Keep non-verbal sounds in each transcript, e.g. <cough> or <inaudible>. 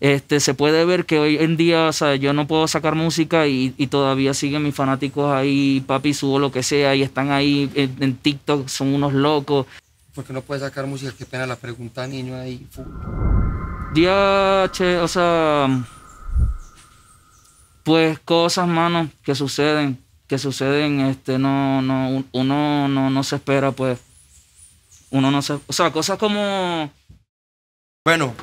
este, se puede ver que hoy en día, o sea, yo no puedo sacar música y, y todavía siguen mis fanáticos ahí, papi, subo lo que sea, y están ahí en, en TikTok, son unos locos. Porque no puedes sacar música, qué pena la pregunta, niño, ahí. Día, che, o sea, pues cosas, mano, que suceden, que suceden, este, no, no, un- uno no, no se espera, pues, uno no se, o sea, cosas como, Bueno,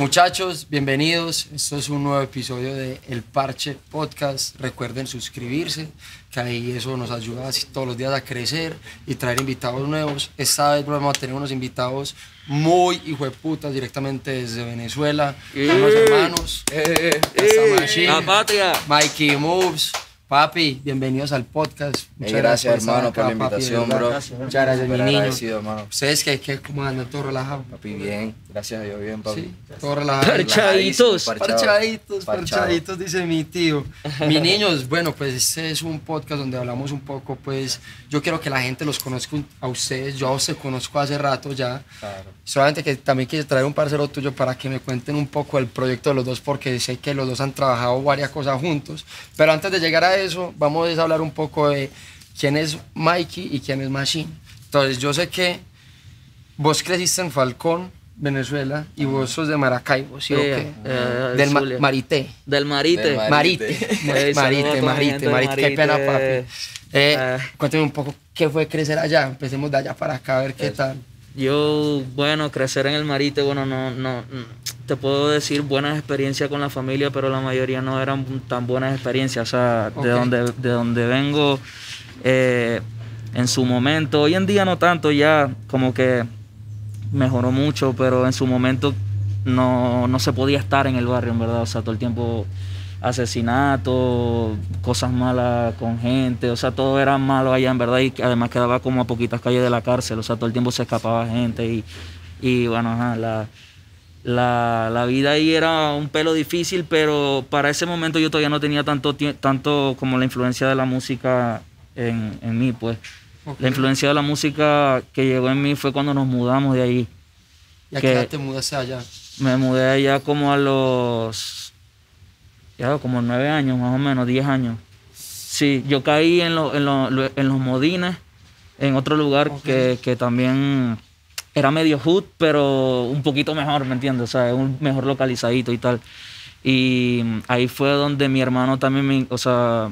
muchachos, bienvenidos. Esto es un nuevo episodio de El Parche Podcast. Recuerden suscribirse, que ahí eso nos ayuda así todos los días a crecer y traer invitados nuevos. Esta vez vamos a tener unos invitados muy hijueputas directamente desde Venezuela. Unos hermanos. Esta Machine, la patria. Mikey Moves. Papi, bienvenidos al podcast. Ey, gracias, estar hermano, por la papi, invitación, verdad. bro. Muchas gracias, mi niño. hermano. Ustedes que, que cómo andan, todo relajado. Papi, bien. Gracias a Dios, bien, papi. Sí, todo relajado. Parchaditos. Parchaditos, parchaditos, dice mi tío. Mi niños, bueno, pues este es un podcast donde hablamos un poco, pues yo quiero que la gente los conozca a ustedes. Yo a usted conozco hace rato ya. Claro. Solamente que también quiero traer un parcero tuyo para que me cuenten un poco el proyecto de los dos, porque sé que los dos han trabajado varias cosas juntos. Pero antes de llegar a eso, vamos a hablar un poco de quién es Mikey y quién es Machine. Entonces, yo sé que vos creciste en Falcón, Venezuela, y vos sos de Maracaibo, ¿sí o qué? eh, Del Ma- Zulia. Marité. del marite. Del mar- Marite, Marite, Marite, de Marite, qué pena, Marite. papi. Eh, Ah. Cuéntame un poco qué fue crecer allá. Empecemos de allá para acá a ver qué Eso. tal. Yo, bueno, crecer en el Marite, bueno, no, no, te puedo decir buenas experiencias con la familia, pero la mayoría no eran tan buenas experiencias. O sea, de, donde, de donde vengo, eh, en su momento, hoy en día no tanto, ya como que mejoró mucho, pero en su momento no, no se podía estar en el barrio, en verdad. O sea, todo el tiempo asesinatos, cosas malas con gente, o sea, todo era malo allá, en verdad, y además quedaba como a poquitas calles de la cárcel, o sea, todo el tiempo se escapaba gente y, y bueno, ajá, la, la, la vida ahí era un pelo difícil, pero para ese momento yo todavía no tenía tanto, tanto como la influencia de la música en, en mí, pues. La influencia de la música que llegó en mí fue cuando nos mudamos de ahí. ¿Y a qué edad te mudaste allá? Me mudé allá como a los. Ya, como nueve años, más o menos, diez años. Sí, yo caí en, lo- en, lo- en los modines, en otro lugar que, que también era medio hood, pero un poquito mejor, ¿me entiendes? O sea, un mejor localizadito y tal. Y ahí fue donde mi hermano también, me, o sea,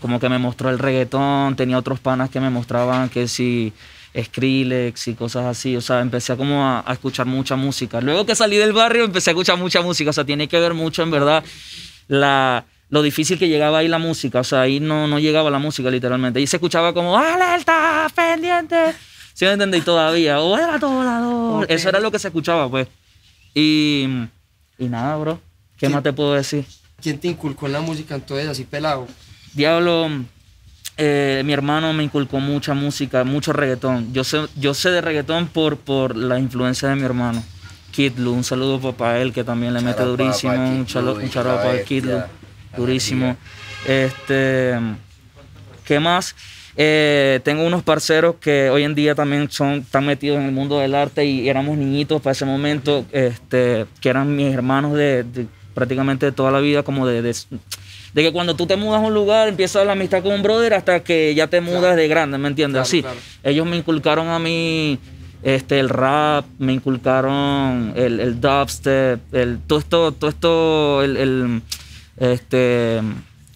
como que me mostró el reggaetón, tenía otros panas que me mostraban que si Skrillex y cosas así, o sea, empecé como a, a escuchar mucha música. Luego que salí del barrio empecé a escuchar mucha música, o sea, tiene que ver mucho en verdad la, lo difícil que llegaba ahí la música, o sea, ahí no, no llegaba la música literalmente, ahí se escuchaba como alerta, pendiente, ¿sí me entiendes? Y todavía, o era volador, Ok. eso era lo que se escuchaba, pues. Y, y nada, bro, ¿qué más te puedo decir? ¿Quién te inculcó en la música entonces así pelado? Diablo, eh, mi hermano me inculcó mucha música, mucho reggaetón. Yo sé, yo sé de reggaetón por, por la influencia de mi hermano. Kid Lu, un saludo para él que también le mete durísimo. Un la para bestia, Kid Lu, la durísimo. Este, ¿qué más? Eh, tengo unos parceros que hoy en día también son, están metidos en el mundo del arte y éramos niñitos para ese momento, este, que eran mis hermanos de, de prácticamente toda la vida, como de, de, de que cuando tú te mudas a un lugar empiezas la amistad con un brother hasta que ya te mudas de grande, ¿me entiendes? Claro, Así. claro. Ellos me inculcaron a mí este, el rap, me inculcaron el, el dubstep, el, todo esto, todo esto, el, el, este,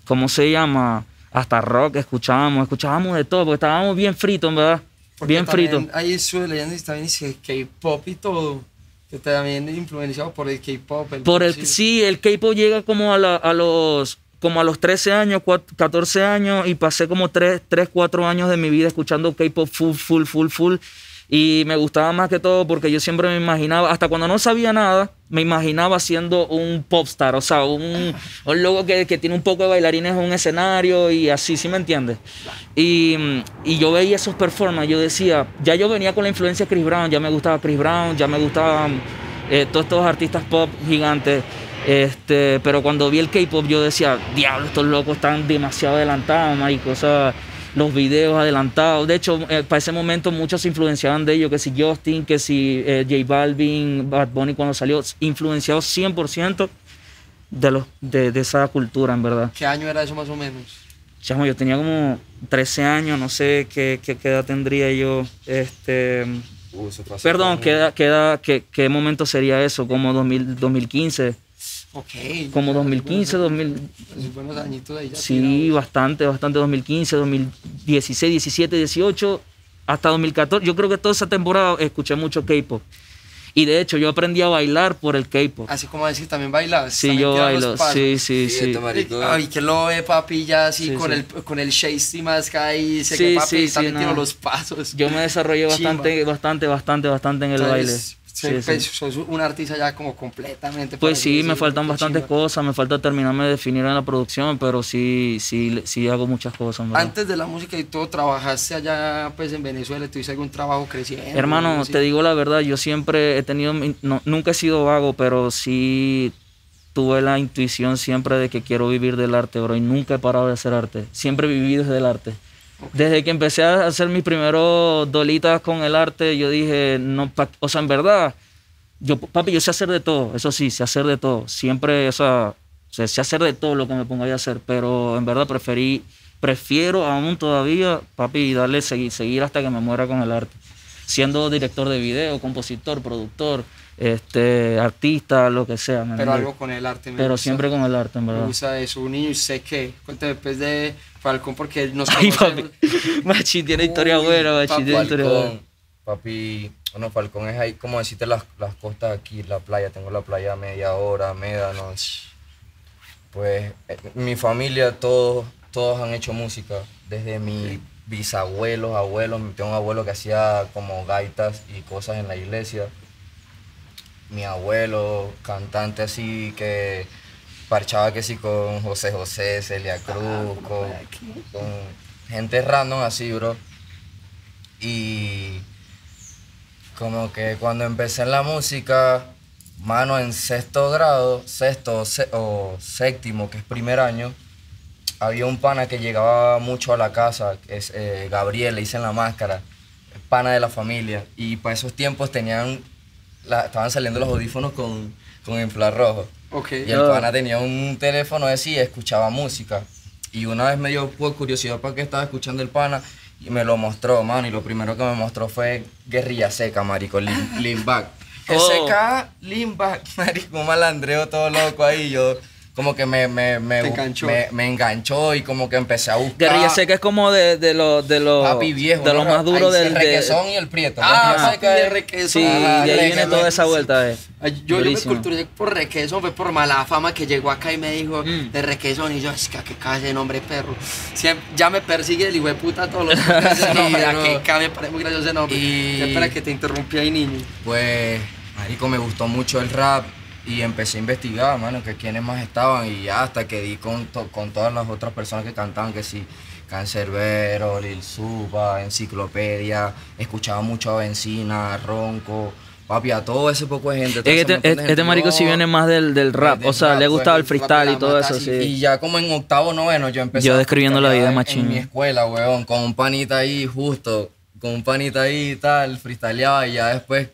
¿cómo se llama? Hasta rock escuchábamos, escuchábamos de todo, porque estábamos bien fritos, en verdad. Porque bien fritos. Ahí sube leyendo y también dice K-pop y todo. Que también influenciado por el K-pop. Por el, sí, el K-pop llega como a, la- a los como a los 13 años, cua- 14 años y pasé como 3, 3 4 años de mi vida escuchando K-pop full, full, full, full. Y me gustaba más que todo porque yo siempre me imaginaba, hasta cuando no sabía nada, me imaginaba siendo un popstar, o sea, un, un logo que, que tiene un poco de bailarines en un escenario y así, ¿sí me entiendes? Y, y yo veía esos performances, yo decía, ya yo venía con la influencia de Chris Brown, ya me gustaba Chris Brown, ya me gustaban eh, todos estos artistas pop gigantes. Este, pero cuando vi el K-pop yo decía, diablo, estos locos están demasiado adelantados, marico. O sea, los videos adelantados. De hecho, eh, para ese momento muchos se influenciaban de ellos, que si Justin, que si eh, J Balvin, Bad Bunny cuando salió, influenciados 100% de, los, de, de esa cultura, en verdad. ¿Qué año era eso más o menos? Chamo, yo tenía como 13 años, no sé qué, qué, qué edad tendría yo. Este, Uh, perdón, como- ¿qué, edad- qué, edad- qué, qué momento sería eso? Como 2000, 2015. Ok. Como ya, 2015, buenos- 2000, esos buenos añitos ahí ya Sí, tirados. bastante, bastante. 2015, 2016, 17, 18, hasta 2014. Yo creo que toda esa temporada escuché mucho K-pop. Y de hecho, yo aprendí a bailar por el K-pop. Así como decir, también bailas. Sí, también yo bailo. Sí, sí, Sí, sí. marico. Ay, que lo ve papi ya así Sí, con, sí. El, con el Shasty Mask ahí, sé Sí, que papi sí, sí, también no. los pasos. Yo me desarrollé bastante, bastante, bastante, bastante en el baile. Sí, sí. pues, sos un artista ya como completamente. Pues sí, decir, me faltan bastantes cosas, me falta terminarme de definir en la producción, pero sí, sí, sí hago muchas cosas. verdad. Antes de la música y todo, ¿trabajaste allá pues en Venezuela? ¿Tuviste algún trabajo creciendo? Hermano, te digo la verdad, yo siempre he tenido, no, nunca he sido vago, pero sí tuve la intuición siempre de que quiero vivir del arte, bro, y nunca he parado de hacer arte. Siempre viví desde el arte. Desde que empecé a hacer mis primeros dolitas con el arte, yo dije, no, pa- o sea, en verdad, yo, papi, yo sé hacer de todo, eso sí, sé hacer de todo. Siempre, o sea, sé, hacer de todo lo que me ponga a hacer, pero en verdad preferí, prefiero aún todavía, papi, darle, seguir, seguir hasta que me muera con el arte. Siendo director de video, compositor, productor, este, artista, lo que sea. ¿me Pero entiendes? algo con el arte. me Pero gusta. siempre con el arte, en Me verdad. gusta eso. Un niño, sé que. Cuéntame después de Falcón porque nos Ay, papi. <laughs> Machi tiene historia buena, Machi tiene historia buena. Falcón, papi, bueno, Falcón es ahí, como decirte las, las costas aquí, la playa, tengo la playa a media hora, médanos. Pues eh, mi familia, todos, todos han hecho música, desde mis bisabuelos, abuelos, tengo un abuelo que hacía como gaitas y cosas en la iglesia. Mi abuelo, cantante así que parchaba que sí con José José, Celia Cruz, con, con gente random así, bro. Y como que cuando empecé en la música, mano, en sexto grado, sexto o sé- o séptimo, que es primer año, había un pana que llegaba mucho a la casa, que es eh, Gabriel, le dicen la máscara, pana de la familia. Y para esos tiempos tenían, la- estaban saliendo los audífonos con, con infrarrojo. Ok. Y el pana tenía un teléfono así y escuchaba música. Y una vez me dio por curiosidad para qué estaba escuchando el pana y me lo mostró, mano. Y lo primero que me mostró fue Guerrilla Seca, marico, Lim, <laughs> Limback. Oh. SK, Limback, <laughs> marico, un malandreo todo loco ahí. Yo como que me, me, me, enganchó. me, me enganchó y como que empecé a buscar. Guerrilla seca es como de, de los de los Papi viejo. de ¿no? lo más duro Ahí sí, del El de- requesón y el prieto. Ah, Seca de es- requesón. Sí, de ahí viene toda esa vuelta. eh. Yo, yo me culturé por Requesón, fue por mala fama que llegó acá y me dijo Mm. de Requesón y yo, es que qué calle de nombre perro. Ya me persigue el hijo de puta todos los <laughs> días ese nombre, a que ca- me parece muy gracioso ese nombre. Y- Qué pena que te interrumpí ahí, niño. Pues, marico, me gustó mucho el rap y empecé a investigar, mano, que quiénes más estaban y ya hasta que di con, to- con todas las otras personas que cantaban, que sí, Cancerbero, Lil Suba, Enciclopedia, escuchaba mucho a Benzina, Ronco, papi, a todo ese poco de gente. este, de este marico sí viene más del, del rap, del o sea, rap, le pues, gustaba el el freestyle y todo eso, sí. sí. Y ya como en octavo, noveno, yo empecé Yo a describiendo la vida, en- machín. En mi escuela, weón, con un panita ahí justo, con un panita ahí y tal, freestyleaba y ya después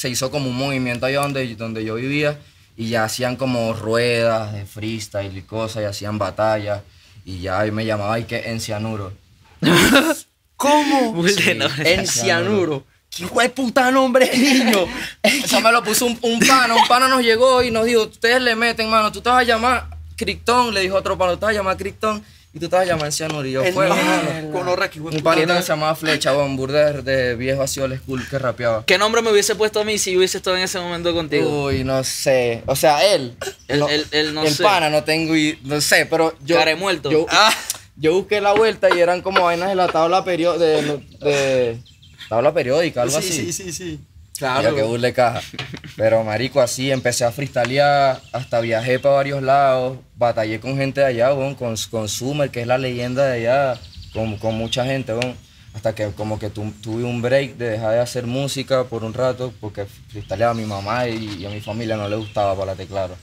se hizo como un movimiento allá donde, donde yo vivía y ya hacían como ruedas de freestyle y cosas y hacían batallas y ya ahí me llamaba y que en cianuro. <laughs> ¿Cómo? <laughs> Nombre. En cianuro. ¿Qué hijo de puta nombre, <laughs> niño? Eso me lo puso un, un pana, un pana nos llegó y nos dijo, ustedes le meten, mano, tú te vas a llamar Criptón, le dijo otro pana, tú te vas a llamar Criptón y tú te vas a llamar cianuro y yo El fue, con que Un panita que se llamaba Flecha, un burder de viejo así old school que rapeaba. ¿Qué nombre me hubiese puesto a mí si yo hubiese estado en ese momento contigo? Uy, no sé. O sea, él. El- no- el- el no el sé. pana, no tengo y no sé, pero yo. Caremuerto. Yo, Ah. yo busqué la vuelta y eran como vainas de la tabla periódica. De, de- tabla periódica, algo Sí, así. sí, sí, sí. Claro. Que burle caja. Pero marico, así empecé a freestylear, hasta viajé para varios lados, batallé con gente de allá, weón, con, con Sumer, que es la leyenda de allá, con, con mucha gente. Hasta que como que tu- tuve un break de dejar de hacer música por un rato, porque freestyleaba a mi mamá y, y a mi familia no le gustaba, para claro,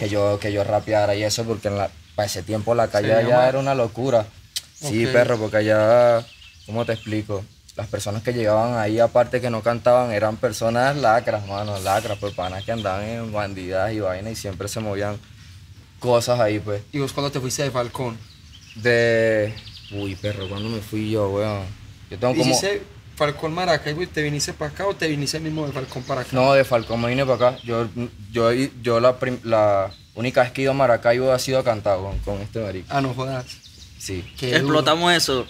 que yo, que yo rapeara y eso, porque en la- para ese tiempo la calle allá llama- era una locura. Sí, perro, porque allá, ¿cómo te explico? Las personas que llegaban ahí, aparte que no cantaban, eran personas lacras, mano, lacras, pues panas que andaban en bandidas y vainas y siempre se movían cosas ahí, pues. ¿Y vos cuando te fuiste de Falcón? De. Uy, perro, ¿cuándo me fui yo, weón? Yo tengo como. ¿Hiciste Falcón Maracaibo y te viniste para acá o te viniste mismo de Falcón para acá? No, de Falcón me vine para acá. Yo, yo, yo la, prim- la única vez que he ido a Maracaibo ha sido a cantar con, con este marico. Ah, no jodas. Sí. Qué duro. Explotamos eso.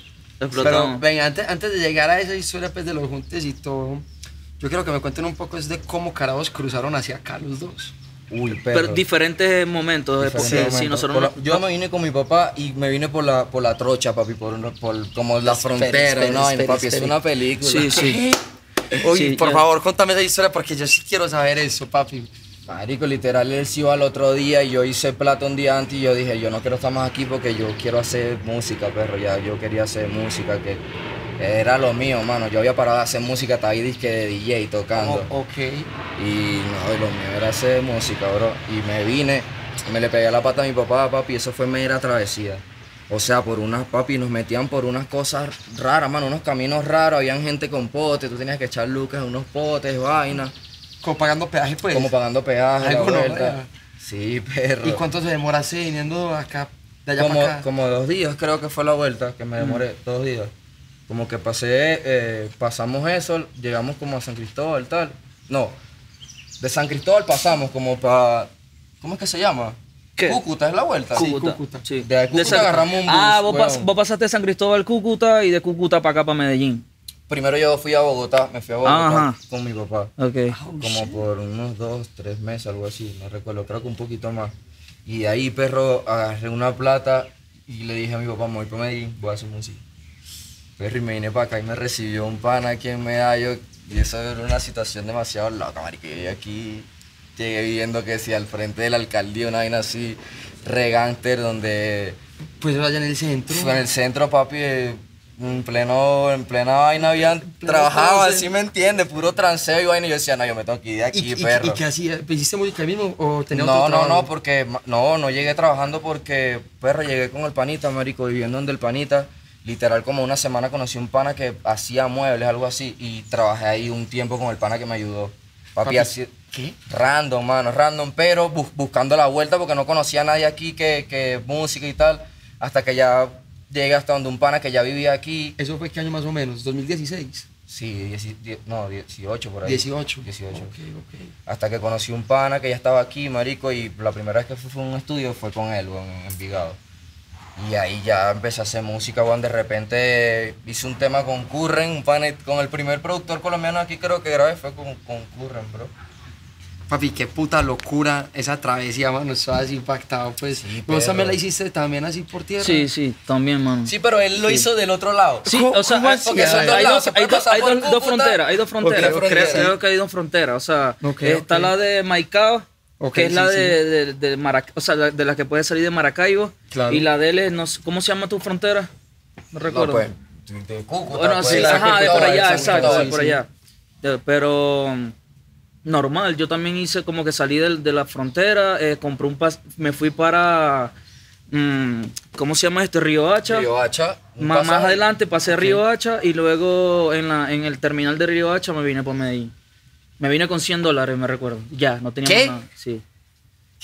Pero venga, antes, antes de llegar a esa historia pues, de los juntes y todo, yo quiero que me cuenten un poco es de cómo carajos cruzaron hacia acá los dos. Uy, perro. Pero diferentes momentos. eh, Diferentes porque sí, momentos. nosotros la- yo me vine con mi papá y me vine por la, por la trocha, papi, por, como la frontera. no, papi, es una película. Sí, sí. <laughs> Oye, Sí, por ya. favor, contame esa historia porque yo sí quiero saber eso, papi. Marico, literal, él se iba al otro día y yo hice plata un día antes y yo dije, yo no quiero estar más aquí porque yo quiero hacer música, perro, ya yo quería hacer música, que era lo mío, mano. Yo había parado de hacer música, estaba ahí disque de DJ tocando. Oh, ok. Y no, lo mío era hacer música, bro. Y me vine, me le pegué la pata a mi papá, papi, eso fue mera travesía. O sea, por unas, papi, nos metían por unas cosas raras, mano, unos caminos raros, habían gente con potes, tú tenías que echar lucas en unos potes, vainas, Como pagando peaje, pues. como pagando peaje, Algo vuelta. Sí, perro. ¿Y cuánto se demoraste viniendo acá, de allá como, para acá? como dos días creo que fue la vuelta, que me demoré dos días. Como que pasé, eh, pasamos eso, llegamos como a San Cristóbal, tal. No, de San Cristóbal pasamos como para, ¿cómo es que se llama? ¿Qué? Cúcuta es la vuelta. Sí, Cúcuta. Cúcuta. sí. De Cúcuta San- agarramos un bus, Ah, vos, pas- vos pasaste de San Cristóbal Cúcuta y de Cúcuta para acá, para Medellín. Primero yo fui a Bogotá, me fui a Bogotá Ajá. con mi papá. Ok. como por unos dos, tres meses, algo así, no recuerdo, creo que un poquito más. Y de ahí, perro, agarré una plata y le dije a mi papá, me voy para Medellín, voy a hacer música. Perro, y me vine para acá y me recibió un pana aquí en Medallo. Y eso era una situación demasiado loca, marico. Yo aquí, llegué viviendo que si al frente de la alcaldía, una vaina así, regánter, donde Pues allá en el centro. fue en el centro, papi, eh, en pleno, en plena vaina habían trabajado, así me entiende, puro transeo y vaina. Y yo decía, no, yo me tengo que ir de ¿Y, aquí, y- perro. y qué hacías? ¿Pues ¿Hiciste música mismo o tenías No, otro no, trabajo? no, porque no, no llegué trabajando porque, perro, llegué con el panita, marico, viviendo donde el panita. Literal, como una semana conocí un pana que hacía muebles, algo así, y trabajé ahí un tiempo con el pana que me ayudó. Papi, Papi, así, ¿Qué? random, mano, random, pero bus- buscando la vuelta porque no conocía a nadie aquí que, que música y tal, hasta que ya llegué hasta donde un pana que ya vivía aquí. ¿Eso fue qué año más o menos? ¿2016? Sí, dieci- die- no, 18 por ahí. 18. 18. Ok, ok. Hasta que conocí un pana que ya estaba aquí, marico, y la primera vez que fui fue a un estudio fue con él, en Envigado. Y ahí ya empecé a hacer música, weón, de repente hice un tema con Curren, un pana, con el primer productor colombiano aquí creo que grabé fue con, con Curren, bro. Papi, qué puta locura esa travesía, mano. Estaba así impactado, pues. Sí, ¿Vos también la hiciste también así por tierra? Sí, sí, también, mano. Sí, pero él lo hizo del otro lado. Sí, ¿Cómo- o sea, cómo hay, así? porque Hay son dos hay lados, dos, hay hay fronteras, hay dos fronteras. Ok, creo, frontera. creo que hay dos fronteras. O sea, está la de Maicao, que es la sí, de, de, de Marac- o sea, la- de la que puede salir de Maracaibo. Claro. Y la de él es, no sé, ¿cómo se llama tu frontera? No No, recuerdo. pues, de Cúcuta. Bueno, pues, sí, San ajá, de por allá, exacto, de por allá. Pero normal, yo también hice como que salí del- de, la frontera, eh, compré un pas, me fui para, mm, ¿cómo se llama este? Río Hacha. Río Hacha. más, pasaje. adelante pasé Río Hacha y luego en, la, en el terminal de Río Hacha me vine por Medellín. Me vine con 100 dólares, me recuerdo. Ya, no tenía ¿Qué? nada. Sí.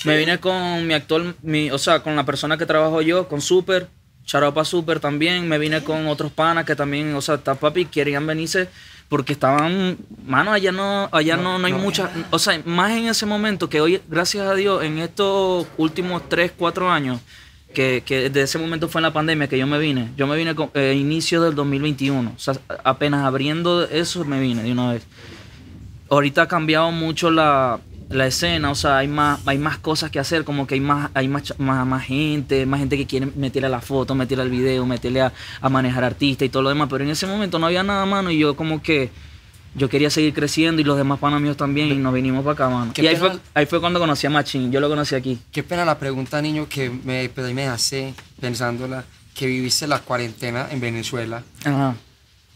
Me vine con mi actual, mi, o sea, con la persona que trabajo yo, con Super, Charapa Super también. Me vine con otros panas que también, o sea, está papi, querían venirse porque estaban, mano, allá no, allá no, no, hay mucha, o sea, más en ese momento que hoy, gracias a Dios, en estos últimos 3, 4 años, que, que de ese momento fue en la pandemia que yo me vine. Yo me vine con, eh, inicio del 2021. O sea, apenas abriendo eso me vine de una vez. Ahorita ha cambiado mucho la, la escena, o sea, hay más, hay más cosas que hacer, como que hay más, hay más, más, más gente, más gente que quiere meterle a la foto, meterle al video, meterle a, a manejar artistas y todo lo demás. Pero en ese momento no había nada, mano, y yo como que yo quería seguir creciendo y los demás panas míos también, y nos vinimos para acá, mano. Y ahí fue, ahí fue cuando conocí a Machín, yo lo conocí aquí. Qué pena la pregunta, niño, que me, pues ahí me hace pensándola, que viviste la cuarentena en Venezuela. Ajá.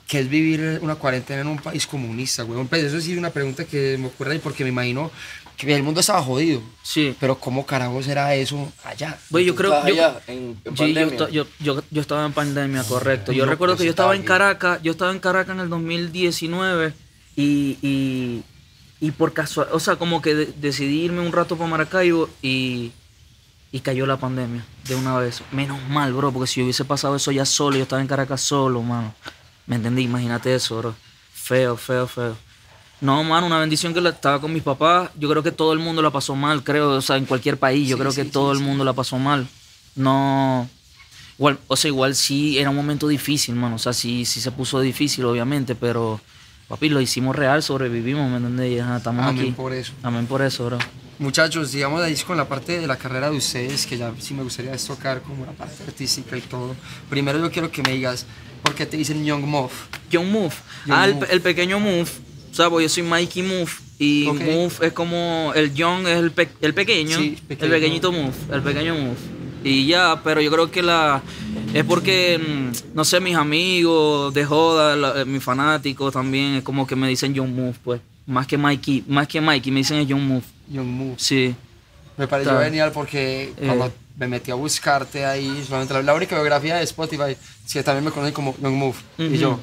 ¿Qué es vivir una cuarentena en un país comunista, weón? Pues eso sí es una pregunta que me ocurre ahí porque me imagino que el mundo estaba jodido. Sí. Pero ¿cómo carajos era eso allá? Yo creo ¿Estabas yo, en, en Sí, yo, pandemia? esta- yo, yo, yo estaba en pandemia, correcto. Yo recuerdo que yo estaba en. Caracas, yo estaba en Caracas en el 2019 y, y, y por casual, o sea, como que de- decidí irme un rato para Maracaibo y, y cayó la pandemia de una vez. Menos mal, bro, porque si yo hubiese pasado eso ya solo, yo estaba en Caracas solo, mano. ¿Me entendí? Imagínate eso, bro. Feo, feo, feo. No, mano, una bendición que la- estaba con mis papás. Yo creo que todo el mundo la pasó mal, creo. O sea, en cualquier país, yo Sí, creo sí, que sí, todo el mundo la pasó mal. No. Igual, o sea, igual sí era un momento difícil, mano. O sea, sí, sí se puso difícil, obviamente, pero papi, lo hicimos real, sobrevivimos, ¿me entiendes? Estamos Amén aquí. por eso. Amén por eso, bro. Muchachos, digamos ahí con la parte de la carrera de ustedes, que ya sí me gustaría tocar como la parte artística y todo. Primero yo quiero que me digas, ¿por qué te dicen Young Muff? Young. Young ah, el, el pequeño Move. O sea, pues yo soy Mikey Move. Y Ok. Move es como. El Young es el, pe- el pequeño. Sí, pequeño. El pequeñito Move. El pequeño Move. Y ya, pero yo creo que la. Es porque, mm, no sé, mis amigos de joda, la- eh, mis fanáticos también, es como que me dicen Young Move, pues. Más que Mikey, más que Mikey, me dicen Young Move. Young Muff. Sí. Me pareció genial porque Eh. cuando me metí a buscarte ahí, solamente la, la única biografía de Spotify, sí, también me conocen como Young Move. Y yo,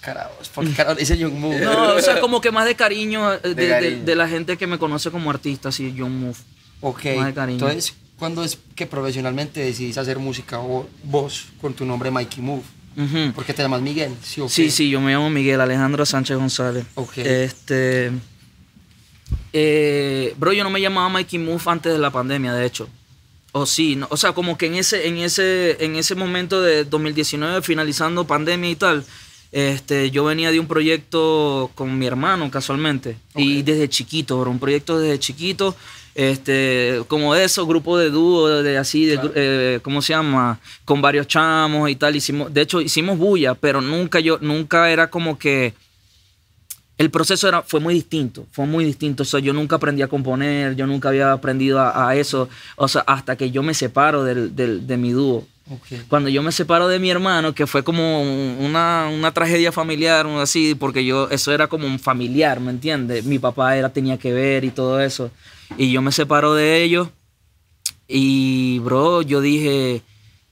¿qué carajos? ¿Por qué carajos dice Young Move? No, o sea, como que más de cariño eh, de, de- cariño. de la gente que me conoce como artista, sí, Young Move. Ok, Más de cariño. entonces, ¿cuándo es que profesionalmente decidís hacer música o vos con tu nombre Mikey Move? Ujú. ¿Por qué te llamas Miguel? Sí, o Sí, qué? sí, yo me llamo Miguel Alejandro Sánchez González. Ok. Este. eh, bro, yo no me llamaba Mikey Move antes de la pandemia, de hecho. O sí, no, o sea, como que en ese, en ese, en ese momento de 2019, finalizando pandemia y tal, este, yo venía de un proyecto con mi hermano casualmente. Y desde chiquito, bro, un proyecto desde chiquito. Este, como eso, grupo de dúo, de así, de, eh, ¿cómo se llama? Con varios chamos y tal. Hicimos, de hecho, hicimos bulla, pero nunca yo, nunca era como que el proceso era, fue muy distinto, fue muy distinto. O sea, yo nunca aprendí a componer, yo nunca había aprendido a, a eso. O sea, hasta que yo me separo del, del- de mi dúo. Cuando yo me separo de mi hermano, que fue como un- una, una tragedia familiar, así, porque yo, eso era como un familiar, ¿me entiendes? Mi papá era, tenía que ver y todo eso. Y yo me separo de ellos. Y, bro, yo dije,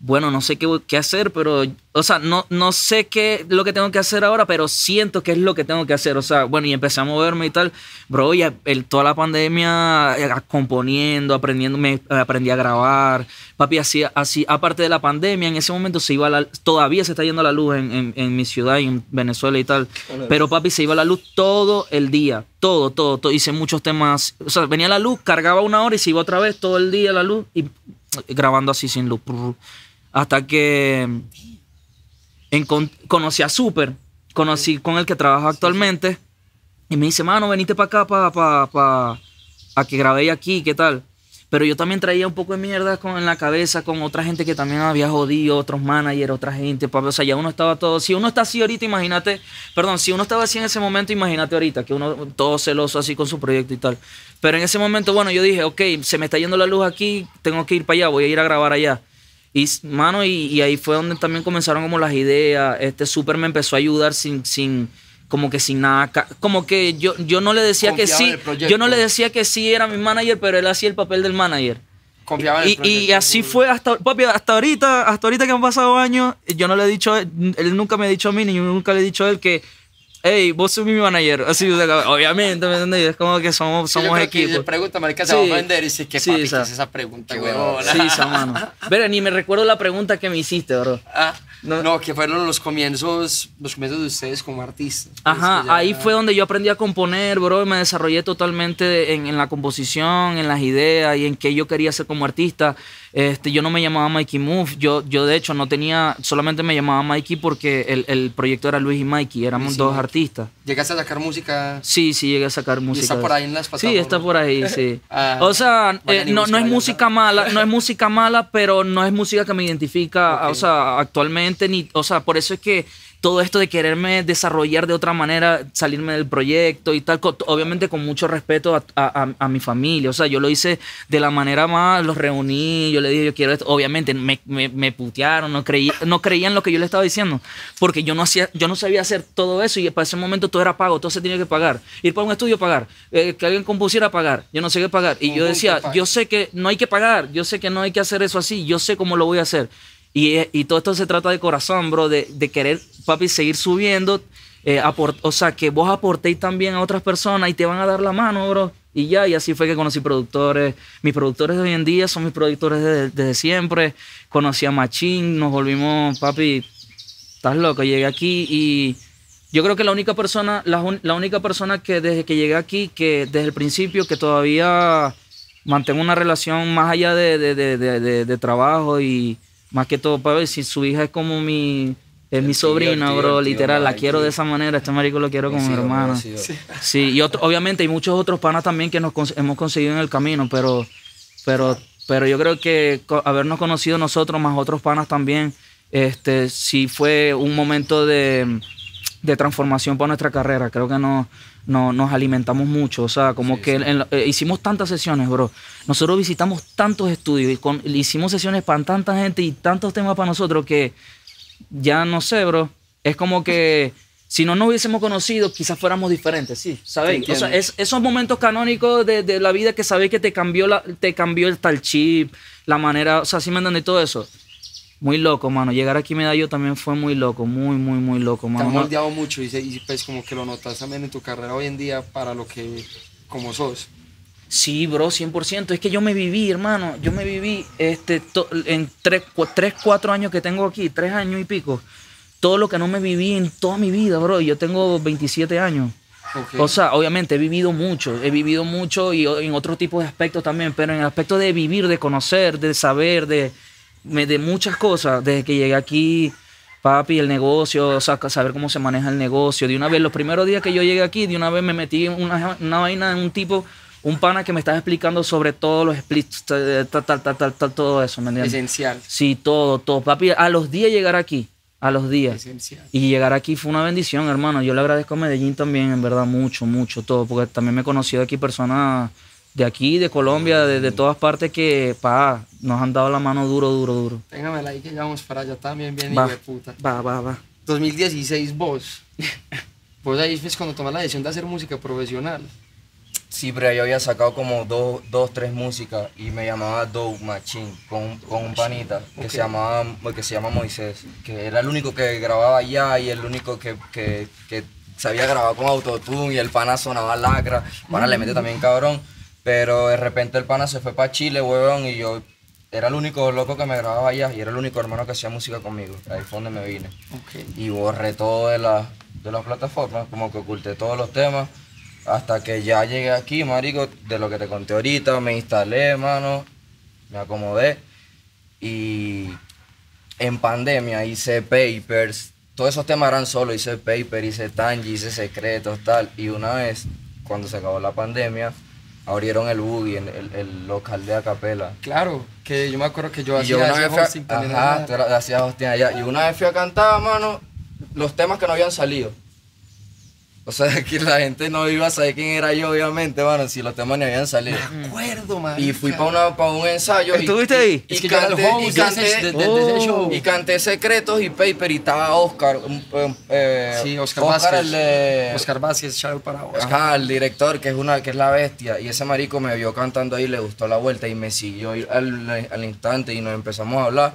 bueno, no sé qué, qué hacer, pero, o sea, no, no sé qué lo que tengo que hacer ahora, pero siento que es lo que tengo que hacer. O sea, bueno, y empecé a moverme y tal. Bro, y el, toda la pandemia eh, componiendo, aprendiendo, me aprendí a grabar. Papi, así, así, aparte de la pandemia, en ese momento se iba la, todavía se está yendo la luz en, en, en mi ciudad y en Venezuela y tal. Pero papi, se iba la luz todo el día, todo, todo, todo. Hice muchos temas, o sea, venía la luz, cargaba una hora y se iba otra vez todo el día la luz y grabando así sin luz. Hasta que encon- conocí a Super, conocí con el que trabajo actualmente y me dice, mano, venite para acá para pa, pa, a que grabé aquí, ¿qué tal? Pero yo también traía un poco de mierda con, en la cabeza con otra gente que también había jodido, otros managers, otra gente. papi. O sea, ya uno estaba todo. Si uno está así ahorita, imagínate. Perdón, si uno estaba así en ese momento, imagínate ahorita, que uno todo celoso así con su proyecto y tal. Pero en ese momento, bueno, yo dije, ok, se me está yendo la luz aquí, tengo que ir para allá, voy a ir a grabar allá. Y, mano, y, y ahí fue donde también comenzaron como las ideas. Este Super me empezó a ayudar sin, sin, como que sin nada. Como que yo, yo no le decía que Confiaba sí. Yo no le decía que sí era mi manager, pero él hacía el papel del manager. Confiaba en el Y, y así fue hasta, papi, hasta ahorita, hasta ahorita que han pasado años, yo no le he dicho, él nunca me ha dicho a mí, ni yo nunca le he dicho a él que, hey, vos sos mi manager. Así, o sea, obviamente, ¿me entiendes? Es como que somos, Sí, somos que equipo. se pregunta, marica, se va a Sí. ofender y dice, ¿qué Sí, papi, qué es esa pregunta, huevona? Sí, esa mano. Pero ni me recuerdo la pregunta que me hiciste, bro. Ah, No. no. que fueron los comienzos, los comienzos de ustedes como artistas. Ajá, Es que ya- ahí fue donde yo aprendí a componer, bro, y me desarrollé totalmente en, en la composición, en las ideas y en qué yo quería ser como artista. Este, yo no me llamaba Mikey Move, yo, yo de hecho no tenía, solamente me llamaba Mikey porque el, el proyecto era Luis y Mikey, éramos y dos artistas. Llegaste a sacar música. Sí, sí, llegué a sacar música. está de por ahí en las Sí, plataformas? está por ahí, sí. <laughs> Ah, o sea, eh, y no, no es música mala, no es música mala, pero no es música que me identifica, <laughs> Ok. o sea, actualmente, ni, o sea, por eso es que todo esto de quererme desarrollar de otra manera, salirme del proyecto y tal, obviamente con mucho respeto a, a- a- mi familia. O sea, yo lo hice de la manera más, los reuní, yo le dije, yo quiero esto. Obviamente me, me, me putearon, no, creí, no creían lo que yo le estaba diciendo, porque yo no, hacía, yo no sabía hacer todo eso y para ese momento todo era pago, todo se tenía que pagar. Ir para un estudio, pagar. Eh, que alguien compusiera, pagar. Yo no sé qué pagar. Y yo decía, yo sé que no hay que pagar, yo sé que no hay que hacer eso así, yo sé cómo lo voy a hacer. Y, eh, y todo esto se trata de corazón, bro, de, querer, papi, seguir subiendo. eh, o sea, que vos aportéis también a otras personas y te van a dar la mano, bro. Y ya, y así fue que conocí productores. Mis productores de hoy en día son mis productores desde, siempre. Conocí a Machín, nos volvimos, papi, estás loco. Llegué aquí y yo creo que la única persona, la, única persona que desde que llegué aquí, que desde el principio, que todavía mantengo una relación más allá de trabajo y más que todo, para ver si su hija es como mi, es mi tío, sobrina, el tío, bro, el tío, literal, la Mike, quiero sí. de esa manera, este marico lo quiero como mi hermano. merecido. Sí, y otro, obviamente hay muchos otros panas también que nos cons- hemos conseguido en el camino, pero, pero, pero yo creo que co- habernos conocido nosotros más otros panas también, este, sí fue un momento de, de transformación para nuestra carrera. Creo que no, no- nos alimentamos mucho, o sea, como que en eh, hicimos tantas sesiones, bro. Nosotros visitamos tantos estudios y con- hicimos sesiones para tanta gente y tantos temas para nosotros que ya no sé, bro. Es como que si no nos hubiésemos conocido, quizás fuéramos diferentes, sí, ¿sabéis? O sea, es, esos momentos canónicos de, de la vida que sabéis que te cambió, la, te cambió el tal chip, la manera, o sea, sí me entiendes todo eso. Muy loco, mano. Llegar aquí a Medallo también fue muy loco, muy, muy, muy loco, Te mano. ha No- moldeado mucho y, se- y pues como que lo notas también en tu carrera hoy en día para lo que como sos. Sí, bro, 100%. Es que yo me viví, hermano. Yo me viví este, to- en 3, 4 años que tengo aquí, 3 años y pico. Todo lo que no me viví en toda mi vida, bro. Yo tengo 27 años. Ok. O sea, obviamente he vivido mucho, he vivido mucho y en otro tipo de aspectos también, pero en el aspecto de vivir, de conocer, de saber, de, me- de muchas cosas, desde que llegué aquí, papi, el negocio, o sea, saber cómo se maneja el negocio. De una vez, los primeros días que yo llegué aquí, de una vez me metí en una, una vaina de un tipo, un pana que me estaba explicando sobre todos los splits, tal, tal, tal, tal, tal, tal, todo eso, ¿me entiendes? Esencial. Sí, todo, todo. Papi, a los días llegar aquí, a los días. Esencial. Y llegar aquí fue una bendición, hermano. Yo le agradezco a Medellín también, en verdad, mucho, mucho, todo. Porque también me he conocido aquí personas de aquí, de Colombia, de, de todas partes que, pa, nos han dado la mano duro, duro, duro. Téngamela ahí que ya vamos para allá también, bien, Va, hijo de puta. va, va, va. 2016, vos. Vos ahí fue cuando tomas la decisión de hacer música profesional. Sí, pero yo había sacado como dos, dos tres músicas y me llamaba Dope Machine con, un- con un panita que, Ok. se llamaba, que se llama Moisés, que era el único que grababa allá y el único que, que, que sabía grabar con autotune y el pana sonaba lacra. Pana le mete también cabrón, pero de repente el pana se fue para Chile, huevón, y yo era el único loco que me grababa allá y era el único hermano que hacía música conmigo. Ahí fue donde me vine. Y borré todo de las de las plataformas, como que oculté todos los temas, hasta que ya llegué aquí, marico, de lo que te conté ahorita, me instalé, mano, me acomodé, y en pandemia hice papers, todos esos temas eran solo, hice paper, hice tangi, hice secretos, tal, y una vez, cuando se acabó la pandemia, abrieron el boogie, en el, el local de Acapela, Claro, que yo me acuerdo que yo hacía yo una vez fui a- hosting ajá, hosting allá. Y una vez fui a cantar, mano, los temas que no habían salido. O sea, <laughs> que la gente no iba a saber quién era yo, obviamente, mano, si los temas ni habían salido. Me acuerdo, man. Y fui para un ensayo. y- ¿Estuviste y- ahí? Y, Es que canté, y canté, Oh. y secretos y paper y estaba Oscar. eh, Sí, Oscar Vázquez. el de- Oscar Vázquez, shout para Oscar. Ajá, el director, que es una que es la bestia. Y ese marico me vio cantando ahí, le gustó la vuelta y me siguió al, al instante y nos empezamos a hablar.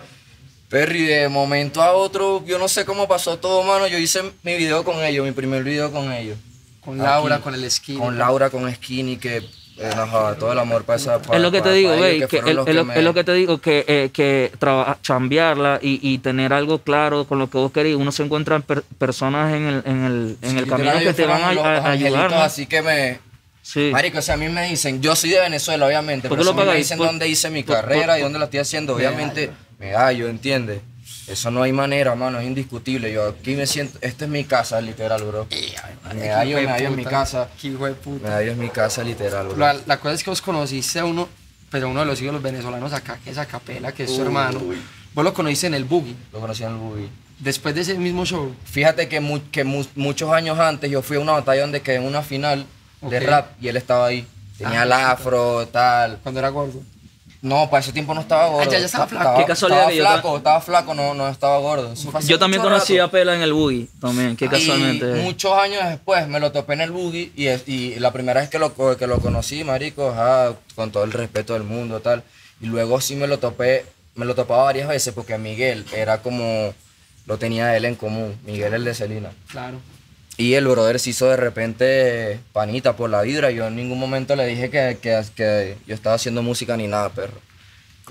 Perry, de momento a otro, yo no sé cómo pasó todo, mano. Yo hice mi video con ellos, mi primer video con ellos. Con Laura, con el skin. Con Laura, con Skinny, que eh, joda, todo el amor para esa pa- es lo que te digo, güey, que es, lo, me- es lo que te digo, que, eh, que traba- chambearla y, y tener algo claro con lo que vos querés. Uno se encuentra en per- personas en el, en el, en el Sí, camino que te van a, a- ayudar. ¿no? Así que me, Sí. Marico, o sea, a mí me dicen, yo soy de Venezuela, obviamente, ¿Por pero lo si me dicen Por- dónde hice mi por- carrera por- y dónde la estoy haciendo, obviamente me hallo, ¿entiendes? Eso no hay manera, mano, es indiscutible. Yo aquí me siento, esta es mi casa, literal, bro. Me hallo, me hallo en mi casa. Hijo de Me puta. en mi casa, literal, bro. La, la cosa es que vos conociste a uno, pero uno de los hijos de los venezolanos acá, que es Acapela, que es su hermano. Vos lo conociste en el buggy. Lo conocí en el Buggy. Después de ese mismo show. Fíjate que, mu- que mu- muchos años antes yo fui a una batalla donde quedé en una final de rap y él estaba ahí. Tenía Ah, el afro, tal. Cuando era gordo. No, para ese tiempo no estaba gordo. Ah, ya- ya estaba flaco. Qué casualidad Estaba que yo flaco, estaba flaco, no, no estaba gordo. Eso fue hace Yo también conocí rato. a Pela en el boogie, también, qué casualmente. Y muchos años después me lo topé en el buggy y, es- y la primera vez que lo, que lo conocí, marico, ajá, con todo el respeto del mundo, tal. Y luego sí me lo topé, me lo topaba varias veces porque Miguel era como, lo tenía él en común, Miguel el de Celina. Claro. Y el brother se hizo de repente panita por la vibra. Yo en ningún momento le dije que, que, que yo estaba haciendo música ni nada, perro.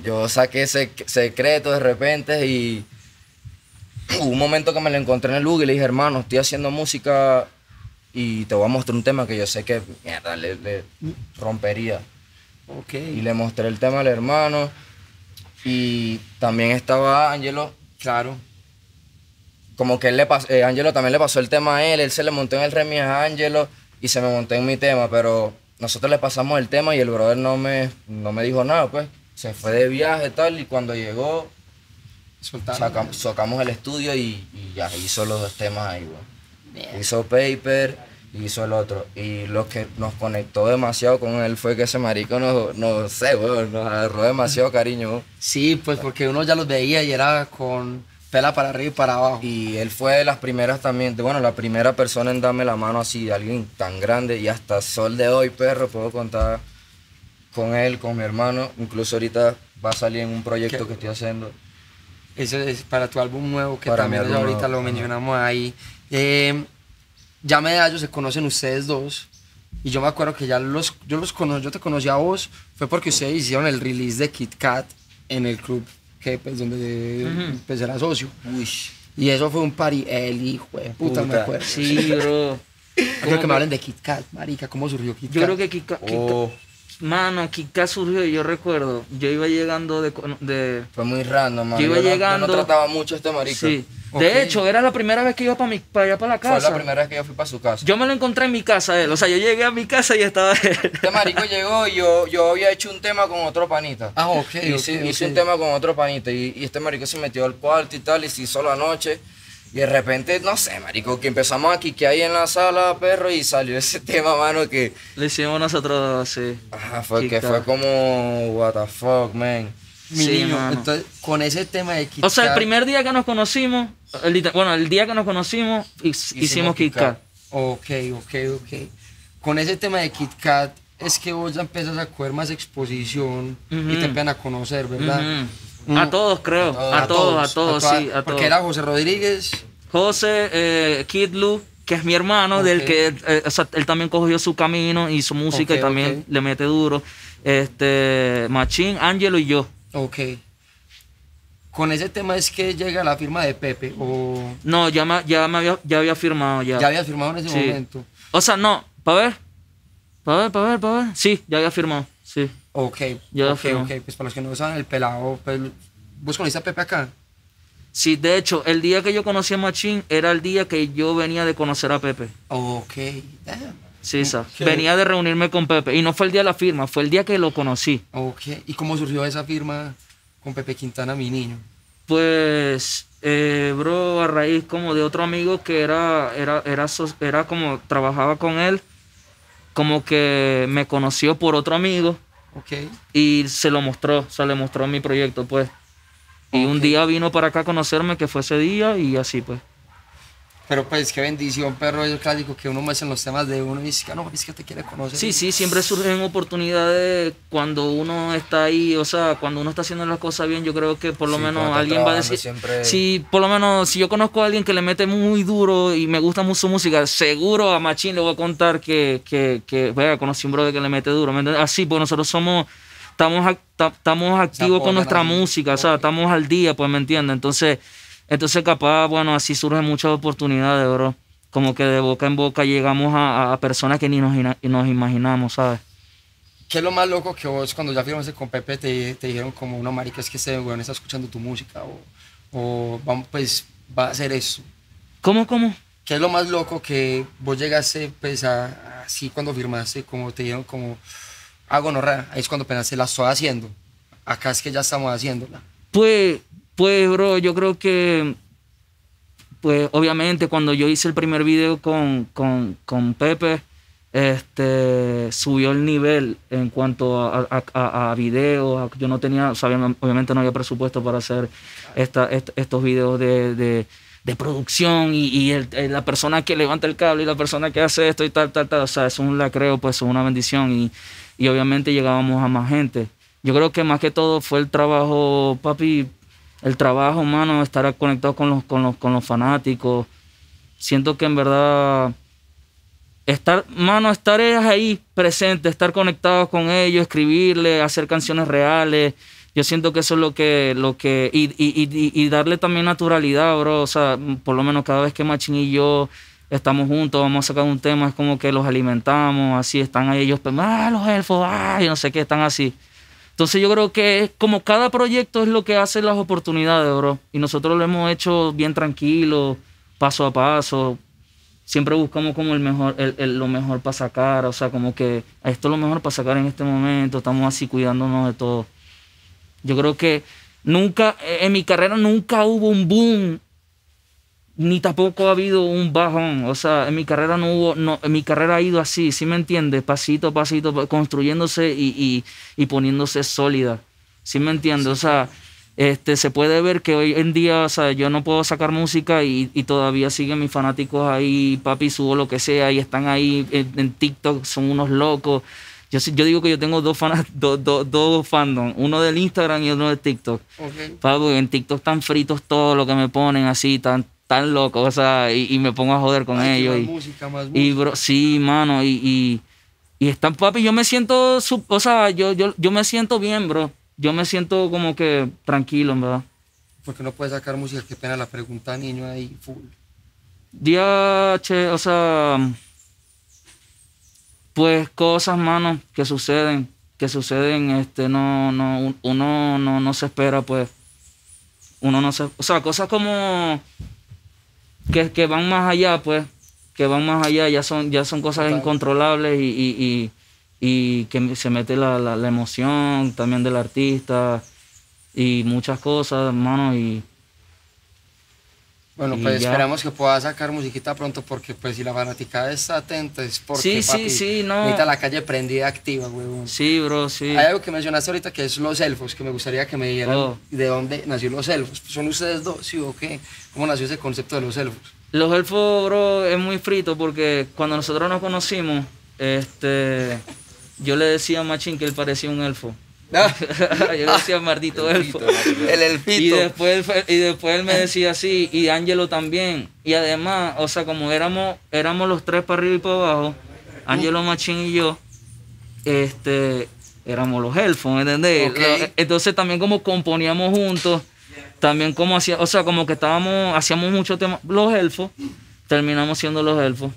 Yo saqué ese secreto de repente y hubo un momento que me lo encontré en el bug y le dije, hermano, estoy haciendo música y te voy a mostrar un tema que yo sé que mierda, le, le rompería. Y le mostré el tema al hermano y también estaba Angelo Claro. Como que él le pas- eh, Angelo también le pasó el tema a él, él se le montó en el remix a Angelo y se me montó en mi tema, pero nosotros le pasamos el tema y el brother no me, no me dijo nada, pues. Se fue de viaje y tal, y cuando llegó, Soltaron. saca- sacamos el estudio y, y ya hizo los dos temas ahí, güey. Hizo Paper y hizo el otro. Y lo que nos conectó demasiado con él fue que ese marico nos, no sé, güey, nos agarró demasiado cariño, güey. Sí, pues porque uno ya los veía y era con pela para arriba y para abajo. Y él fue de las primeras también, bueno, la primera persona en darme la mano así, de alguien tan grande. Y hasta sol de hoy, perro, puedo contar con él, con mi hermano. Incluso ahorita va a salir en un proyecto ¿Qué? que estoy haciendo. Ese es para tu álbum nuevo, que Para también ahorita nuevo, lo mencionamos ahí. Eh, ya Medallo se conocen ustedes dos. Y yo me acuerdo que ya los, yo los cono- yo te conocí a vos, fue porque ustedes hicieron el release de Kit Kat en el club que pues donde pues, era socio. Uy, Y eso fue un party, el hijo de puta, me acuerdo. Sí, bro. Creo que me hablen de Kit Kat, marica, ¿cómo surgió Kit Kat? Yo creo que Kika, Kika- oh, mano, Kika surgió y yo recuerdo, yo iba llegando de, de fue muy random, man. Yo iba no- llegando- no trataba mucho a este marico. sí. De hecho, era la primera vez que iba para mi, para allá para la Fue casa. la primera vez que yo fui para su casa. Yo me lo encontré en mi casa él, o sea, yo llegué a mi casa y estaba él. Este marico llegó y yo, yo había hecho un tema con otro panita. Ah, ok, hice, ok, hice un tema con otro panita y, y este marico se metió al cuarto y tal y se hizo la noche. Y de repente, no sé, marico, que empezamos a quiquear ahí en la sala, perro, y salió ese <laughs> tema, mano, que Lo hicimos nosotros, sí. ajá, fue, que fue como, what the fuck, man. Mi Sí, niño, mano. entonces con ese tema de O sea, el primer día que nos conocimos, el día- bueno, el día que nos conocimos, hicimos, hicimos Kit Kat. Ok, ok, ok. Con ese tema de Kit Kat, es que vos ya empiezas a coger más exposición y Ujú. te empiezan a conocer, ¿verdad? Ujú. A todos, creo. A todos, a todos, toda- sí, a todos. Porque era José Rodríguez. José, eh, Kid Lu, que es mi hermano, del Ok. que eh, o sea, él también cogió su camino y su música Ok, y también ok. le mete duro. Este, Machín, Angelo y yo. Ok. Con ese tema es que llega la firma de Pepe, o No, ya me, ya me había, ya había firmado ya. ya había firmado en ese Sí. momento. O sea, no, para ver. Para ver, para ver, para ver. Sí, ya había firmado. Sí. Ok, Ya ok, firmó. ok. Pues para los que no saben, el pelado, pues, ¿vos conociste a Pepe acá? Sí, de hecho, el día que yo conocí a Machín era el día que yo venía de conocer a Pepe. Ok, damn. Sí, sa. Ok. Venía de reunirme con Pepe. Y no fue el día de la firma, fue el día que lo conocí. Ok, ¿y cómo surgió esa firma con Pepe Quintana, mi niño? Pues, eh, bro, a raíz como de otro amigo que era, era, era, era como, trabajaba con él, como que me conoció por otro amigo Ok. y se lo mostró, o sea, le mostró mi proyecto, pues. Y un día vino para acá a conocerme, que fue ese día, y así, pues. Pero pues qué bendición, perro, es clásico que uno muestra en los temas de uno y dice, "Ah, no, es que te quiere conocer. Sí, sí, siempre surgen oportunidades cuando uno está ahí, o sea, cuando uno está haciendo las cosas bien, yo creo que por lo Sí, menos alguien va a decir, siempre- si por lo menos si yo conozco a alguien que le mete muy duro y me gusta mucho su música, seguro a Machín le voy a contar que, que, que conocí un brother que le mete duro, ¿me entiendes? Así, pues nosotros somos, estamos, estamos activos con nuestra música, o sea, estamos al día, pues, ¿me entiendes? Entonces, entonces capaz, bueno, así surgen muchas oportunidades, bro. Como que de boca en boca llegamos a, a personas que ni nos, nos imaginamos, ¿sabes? ¿Qué es lo más loco que vos cuando ya firmaste con Pepe te, te dijeron como una marica es que este weón está escuchando tu música o, o vamos, pues va a hacer eso? ¿Cómo, cómo? ¿Qué es lo más loco que vos llegaste pues a, así cuando firmaste como te dijeron como hago no ahí es cuando pensaste la estoy haciendo acá es que ya estamos haciéndola Pues, pues, bro, yo creo que pues obviamente cuando yo hice el primer video con, con, con Pepe, este, subió el nivel en cuanto a, a, videos. Yo no tenía, obviamente no había presupuesto para hacer esta, estos videos de, de, producción y, el, la persona que levanta el cable y la persona que hace esto y tal, tal, tal. O sea, es un creo pues es una bendición y, y obviamente llegábamos a más gente. Yo creo que más que todo fue el trabajo, papi, el trabajo, humano, estar conectado con los, con los, con los fanáticos. Siento que en verdad estar, mano, estar ahí presente, estar conectado con ellos, escribirle, hacer canciones reales. Yo siento que eso es lo que, lo que, y, y, y, darle también naturalidad, bro. O sea, por lo menos cada vez que Machín y yo estamos juntos, vamos a sacar un tema, es como que los alimentamos, así están ahí ellos, pues, ah, los elfos, ah, y no sé qué, están así. Entonces yo creo que es como cada proyecto es lo que hace las oportunidades, bro. Y nosotros lo hemos hecho bien tranquilo, paso a paso. Siempre buscamos como el mejor, lo mejor para sacar, o sea, como que esto es lo mejor para sacar en este momento, estamos así cuidándonos de todo. Yo creo que nunca, en mi carrera nunca hubo un boom ni tampoco ha habido un bajón. O sea, en mi carrera no hubo, no, en mi carrera ha ido así, ¿sí me entiendes? Pasito a pasito, construyéndose y, y, poniéndose sólida. ¿Sí me entiendes? O sea, este, se puede ver que hoy en día, o sea, yo no puedo sacar música y, y todavía siguen mis fanáticos ahí, papi, subo lo que sea, y están ahí en, TikTok, son unos locos. Yo, yo digo que yo tengo dos, fan, <laughs> dos, dos, dos fandom, uno del Instagram y uno de TikTok. Okay. en TikTok están fritos todo lo que me ponen así, tan, tan loco, o sea, y, me pongo a joder con ellos. y, música, más y bro, sí, mano, y, y, están, papi, yo me siento, o sea, yo, yo, yo me siento bien, bro. Yo me siento como que tranquilo, ¿verdad? Porque no puedes sacar música, qué pena la pregunta, niño, ahí, full. Día, che, o sea, pues cosas, mano, que suceden, que suceden, este, no, no, uno no, no se espera, pues, uno no se, o sea, cosas como que, que van más allá, pues, que van más allá, ya son, ya son cosas incontrolables y, y, y, que se mete la, la, la, emoción también del artista y muchas cosas, hermano, y... Bueno, pues esperamos que pueda sacar musiquita pronto porque pues si la fanaticada está atenta es porque sí, sí, sí, no. ahorita la calle prendida activa, huevón. Sí, bro, sí. Hay algo que mencionaste ahorita que es los elfos, que me gustaría que me dieran oh. de dónde nació los elfos. ¿Son ustedes dos, sí o qué? ¿Cómo nació ese concepto de los elfos? Los elfos, bro, es muy frito porque cuando nosotros nos conocimos, este, yo le decía a Machín que él parecía un elfo. <laughs> yo le decía maldito elfo. El elfito. Y después, y después él me decía así, y Ángelo también. Y además, o sea, como éramos, éramos los tres para arriba y para abajo, Ángelo, Machín y yo, este, éramos los elfos, ¿me entendés? Entonces también como componíamos juntos también como hacía, o sea, como que estábamos, hacíamos mucho tema, los elfos, terminamos siendo los elfos.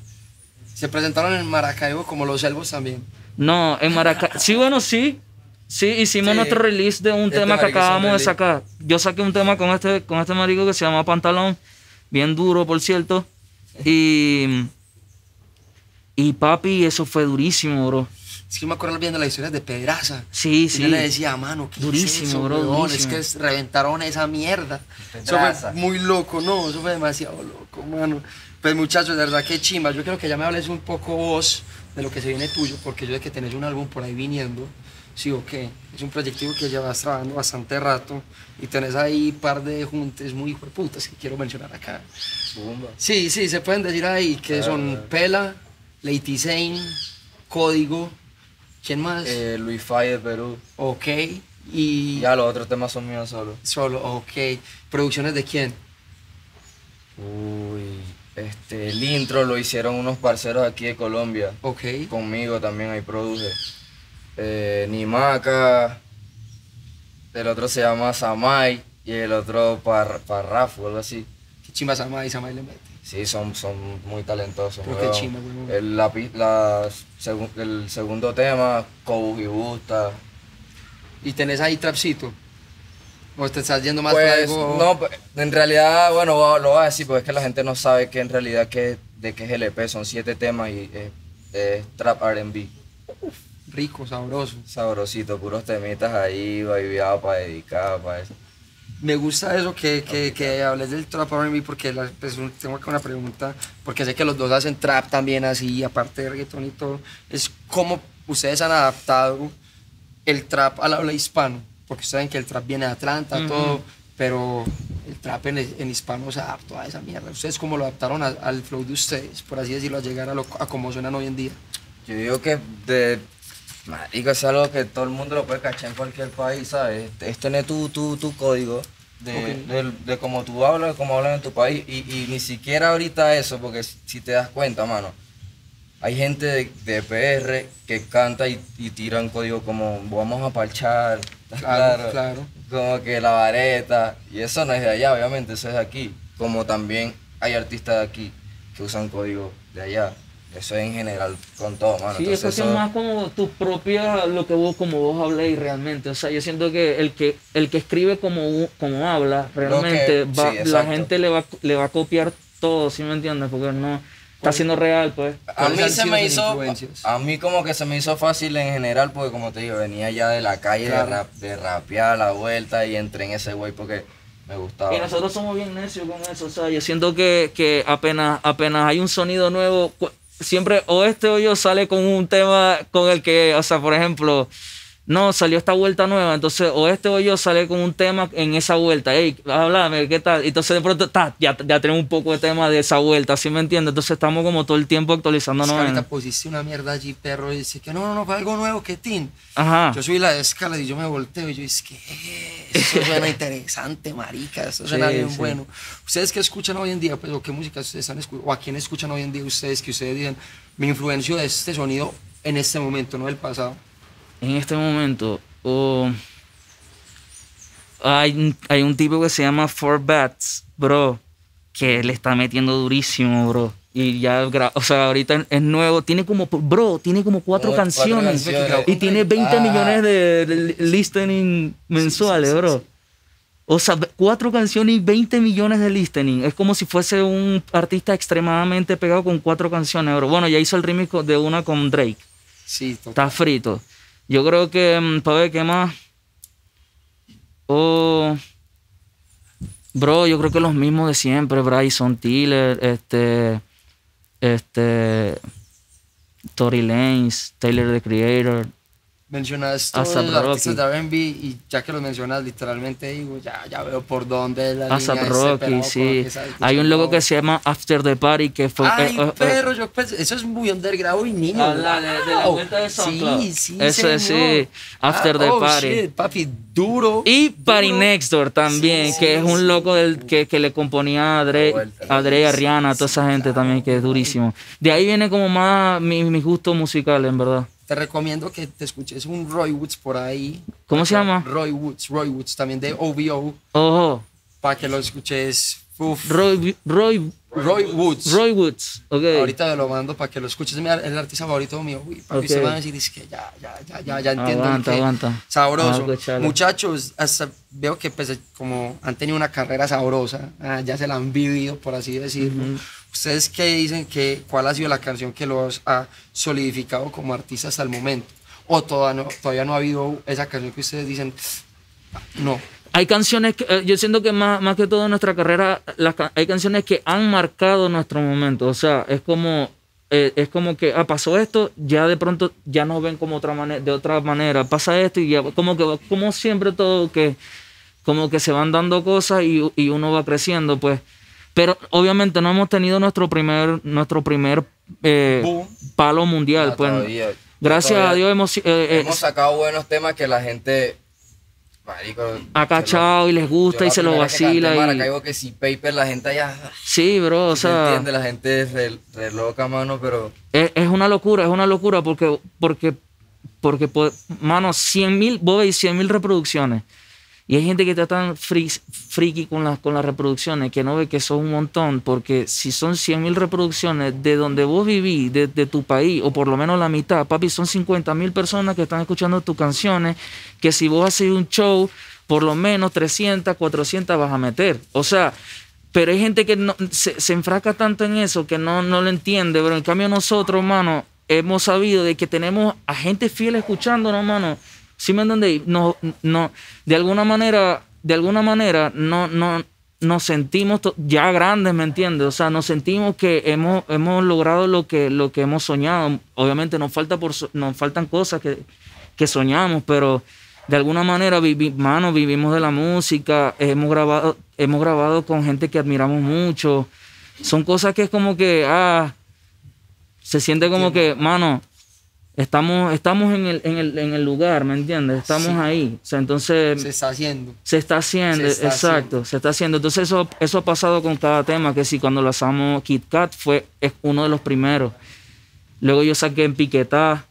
¿Se presentaron en Maracaibo como los elfos también? No, en Maracaibo, sí, bueno, sí, sí, hicimos nuestro release de un este tema que acabamos de sacar. Yo saqué un tema con este, con este marico que se llama Pantalón, bien duro, por cierto, y, y papi, eso fue durísimo, bro. Es que me acuerdo viendo las historias de Pedraza. Sí, sí. Yo le decía, mano, ¿qué durísimo, es eso, bro. Es que reventaron esa mierda. Eso fue muy loco, no, eso fue demasiado loco, mano. Pues muchachos, de verdad que chimba. Yo creo que ya me hables un poco vos de lo que se viene tuyo, porque yo sé que tenés un álbum por ahí viniendo. Sí, o qué. Es un proyectivo que llevas trabajando bastante rato y tenés ahí un par de juntes muy putas que quiero mencionar acá. Sí, sí, se pueden decir ahí que son Pela, Lady Zane, Código, ¿Quién más? Eh, Luis de Perú. Ok. Y... Ya los otros temas son míos solo. Solo, ok. ¿Producciones de quién? Uy, este, el intro lo hicieron unos parceros aquí de Colombia. Ok. Conmigo también ahí produce. Eh, Nimaka, el otro se llama Samay y el otro Parrafo, o algo así. ¿Qué chimba Samay? Samay le mete. Sí, son, son muy talentosos. Pero qué chimba, el, la, la, el segundo tema, Kobu y Busta. ¿Y tenés ahí trapcito? ¿O te estás yendo más pues, algo? No, en realidad, bueno, lo voy a decir porque es que la gente no sabe que en realidad que, de qué es el EP. Son siete temas y es, trap R&B. Rico, sabroso. Sabrosito, puros temitas ahí, babiado para dedicar, para eso. Me gusta eso que, que, que hables del trap R&B porque la, pues, tengo acá una pregunta, porque sé que los dos hacen trap también así, aparte de reggaetón y todo. Es cómo ustedes han adaptado el trap al habla hispano, porque ustedes saben que el trap viene de Atlanta, Ujú. todo, pero el trap en, en hispano se adaptó a esa mierda. ¿Ustedes cómo lo adaptaron al, al flow de ustedes, por así decirlo, a llegar a, lo, a cómo suenan hoy en día? Yo digo que de. Marico, es algo que todo el mundo lo puede cachar en cualquier país, ¿sabes? Es tener tu, tu, tu código de, de, de cómo tú hablas, de cómo hablan en tu país. Y, y ni siquiera ahorita eso, porque si, si te das cuenta, mano, hay gente de, de PR que canta y, y tiran código como vamos a parchar, ¿estás <laughs> Claro, claro. Como que la vareta. Y eso no es de allá, obviamente, eso es de aquí. Como también hay artistas de aquí que usan código de allá. Eso es en general con todo, mano. Sí, es Entonces, eso- más como tu propia, lo que vos, como vos habléis realmente. O sea, yo siento que el que, el que escribe como, como habla, realmente, va, sí, la gente le va, le va a copiar todo, ¿sí me entiendes? Porque no está siendo real, pues. A ¿Cuáles mí se me hizo, influencias? a mí como que se me hizo fácil en general porque como te digo, venía ya de la calle Claro. de, rap, de rapear a la vuelta y entré en ese güey porque me gustaba. Y nosotros somos bien necios con eso, o sea, yo siento que, que apenas, apenas hay un sonido nuevo, siempre o este o yo sale con un tema con el que, o sea, por ejemplo, no, salió esta vuelta nueva, entonces o este o yo sale con un tema en esa vuelta, hey, háblame, ¿qué tal? Entonces de pronto, ta, ya, ya tenemos un poco de tema de esa vuelta, ¿sí me entiendes? Entonces estamos como todo el tiempo Es actualizándonos. que ahorita en- pusiste una mierda allí, perro, y dice que no, no, no, fue algo nuevo, que tin. Ajá. Yo subí la escala y yo me volteo y yo es que eso suena interesante, marica, eso <laughs> suena Sí, bien sí. bueno. ¿Ustedes qué escuchan hoy en día? Pues, o qué música ustedes están escuchando, o a quién escuchan hoy en día ustedes que ustedes dicen, me influenció de este sonido en este momento, no del pasado? En este momento oh, hay, un- hay un tipo que se llama Four Bats, bro, que le está metiendo durísimo, bro. Y ya, o sea, ahorita es nuevo, tiene como, bro, tiene como cuatro Como cuatro canciones, canciones. y tiene 20 Ah. millones de, listening mensuales, sí, bro. sí. O sea, cuatro canciones y 20 millones de listening. Es como si fuese un artista extremadamente pegado con cuatro canciones, bro. Bueno, ya hizo el remix de una con Drake. Sí, total. Está frito. Yo creo que, mm, para ver qué más. Oh, bro, yo creo que los mismos de siempre. Bryson Tiller, este. Este. Tory Lanez, Taylor the Creator. Mencionas A$AP todos los artistas Rocky. de R&B y ya que los mencionas literalmente digo, ya, ya veo por dónde la ASAP línea Rocky, lo sí. Hay un logo que se llama After the Party que fue. Ay, eh, eh, eh, perro, yo pensé, eso es muy underground y niño. Ah, la de- de la vuelta de SoundCloud. Sí, sí, Ese sí. After Ah, the oh, Party. shit, papi, duro. Y Party duro. Next Door también, Sí, que es un sí. loco del, que, que le componía a Dre, vuelta. a Dre y a Rihanna, a toda esa gente también, que es durísimo. De ahí viene como más mi, mi gusto musical, en verdad. Te recomiendo que te escuches un Roy Woods por ahí. ¿Cómo se llama? Roy Woods, Roy Woods, también de OVO, Ojo, para que lo escuches. Uf, Roy, Roy, Roy Woods. Roy Woods, ok. Ahorita te lo mando para que lo escuches. Es mi- el artista favorito mío. Uy, papi, Ok. se van a decir, es que ya, ya, ya, ya, ya entiendo. Aguanta, qué. aguanta. Sabroso. Ah. Muchachos, hasta veo que pues, como han tenido una carrera sabrosa, ah, ya se la han vivido, por así decirlo. ¿Ustedes qué dicen que cuál ha sido la canción que los ha solidificado como artistas el momento? ¿O todavía no, todavía no ha habido esa canción que ustedes dicen, no? Hay canciones que, eh, yo siento que más, más que todo en nuestra carrera, las hay canciones que han marcado nuestro momento. O sea, es como, eh, es como que, ah, pasó esto, ya de pronto ya nos ven como otra manera, de otra manera. Pasa esto y ya, como que, como siempre todo que, como que se van dando cosas y, y uno va creciendo, pues. Pero obviamente no hemos tenido nuestro primer, nuestro primer eh, palo mundial, Ya pues. todavía- Gracias todavía a Dios hemos, eh, eh, Hemos sacado buenos temas que la gente. Marico, ha cachado y les gusta y se lo primera que canté vacila. y- Maracaibo que si paper, la gente ya. Sí, bro, o ¿sí sea. entiende? La gente es re, re loca, mano, pero. Es, es una locura, es una locura porque, porque, porque, mano, 100 mil, vos veis 100 mil reproducciones. Y hay gente que está tan fri- friki con las, con las reproducciones que no ve que son un montón, porque si son 100 mil reproducciones de donde vos vivís, de, tu país, o por lo menos la mitad, papi, son 50 mil personas que están escuchando tus canciones, que si vos haces un show, por lo menos 300, 400 vas a meter. O sea, pero hay gente que no, se, se tanto en eso que no, no lo entiende, pero en cambio nosotros, mano, hemos sabido de que tenemos a gente fiel escuchándonos, mano. ¿Sí me entiendes? No, no, de alguna manera de alguna manera no, no, nos sentimos ya grandes, ¿me entiendes? O sea, nos sentimos que hemos, hemos logrado lo que, lo que hemos soñado. Obviamente nos, falta por, nos faltan cosas que, que soñamos, pero de alguna manera, vivi- mano, vivimos de la música, hemos grabado, hemos grabado con gente que admiramos mucho. Son cosas que es como que, ah, se siente como que, mano, estamos, estamos en, el, en, el, en el lugar, ¿me entiendes? Estamos Sí. ahí. O sea, entonces Se está haciendo. se está haciendo, Se está exacto, haciendo. se está haciendo. Entonces eso, eso ha pasado con cada tema, que si cuando lanzamos Kit Kat fue es uno de los primeros. Luego yo saqué en Piquetá,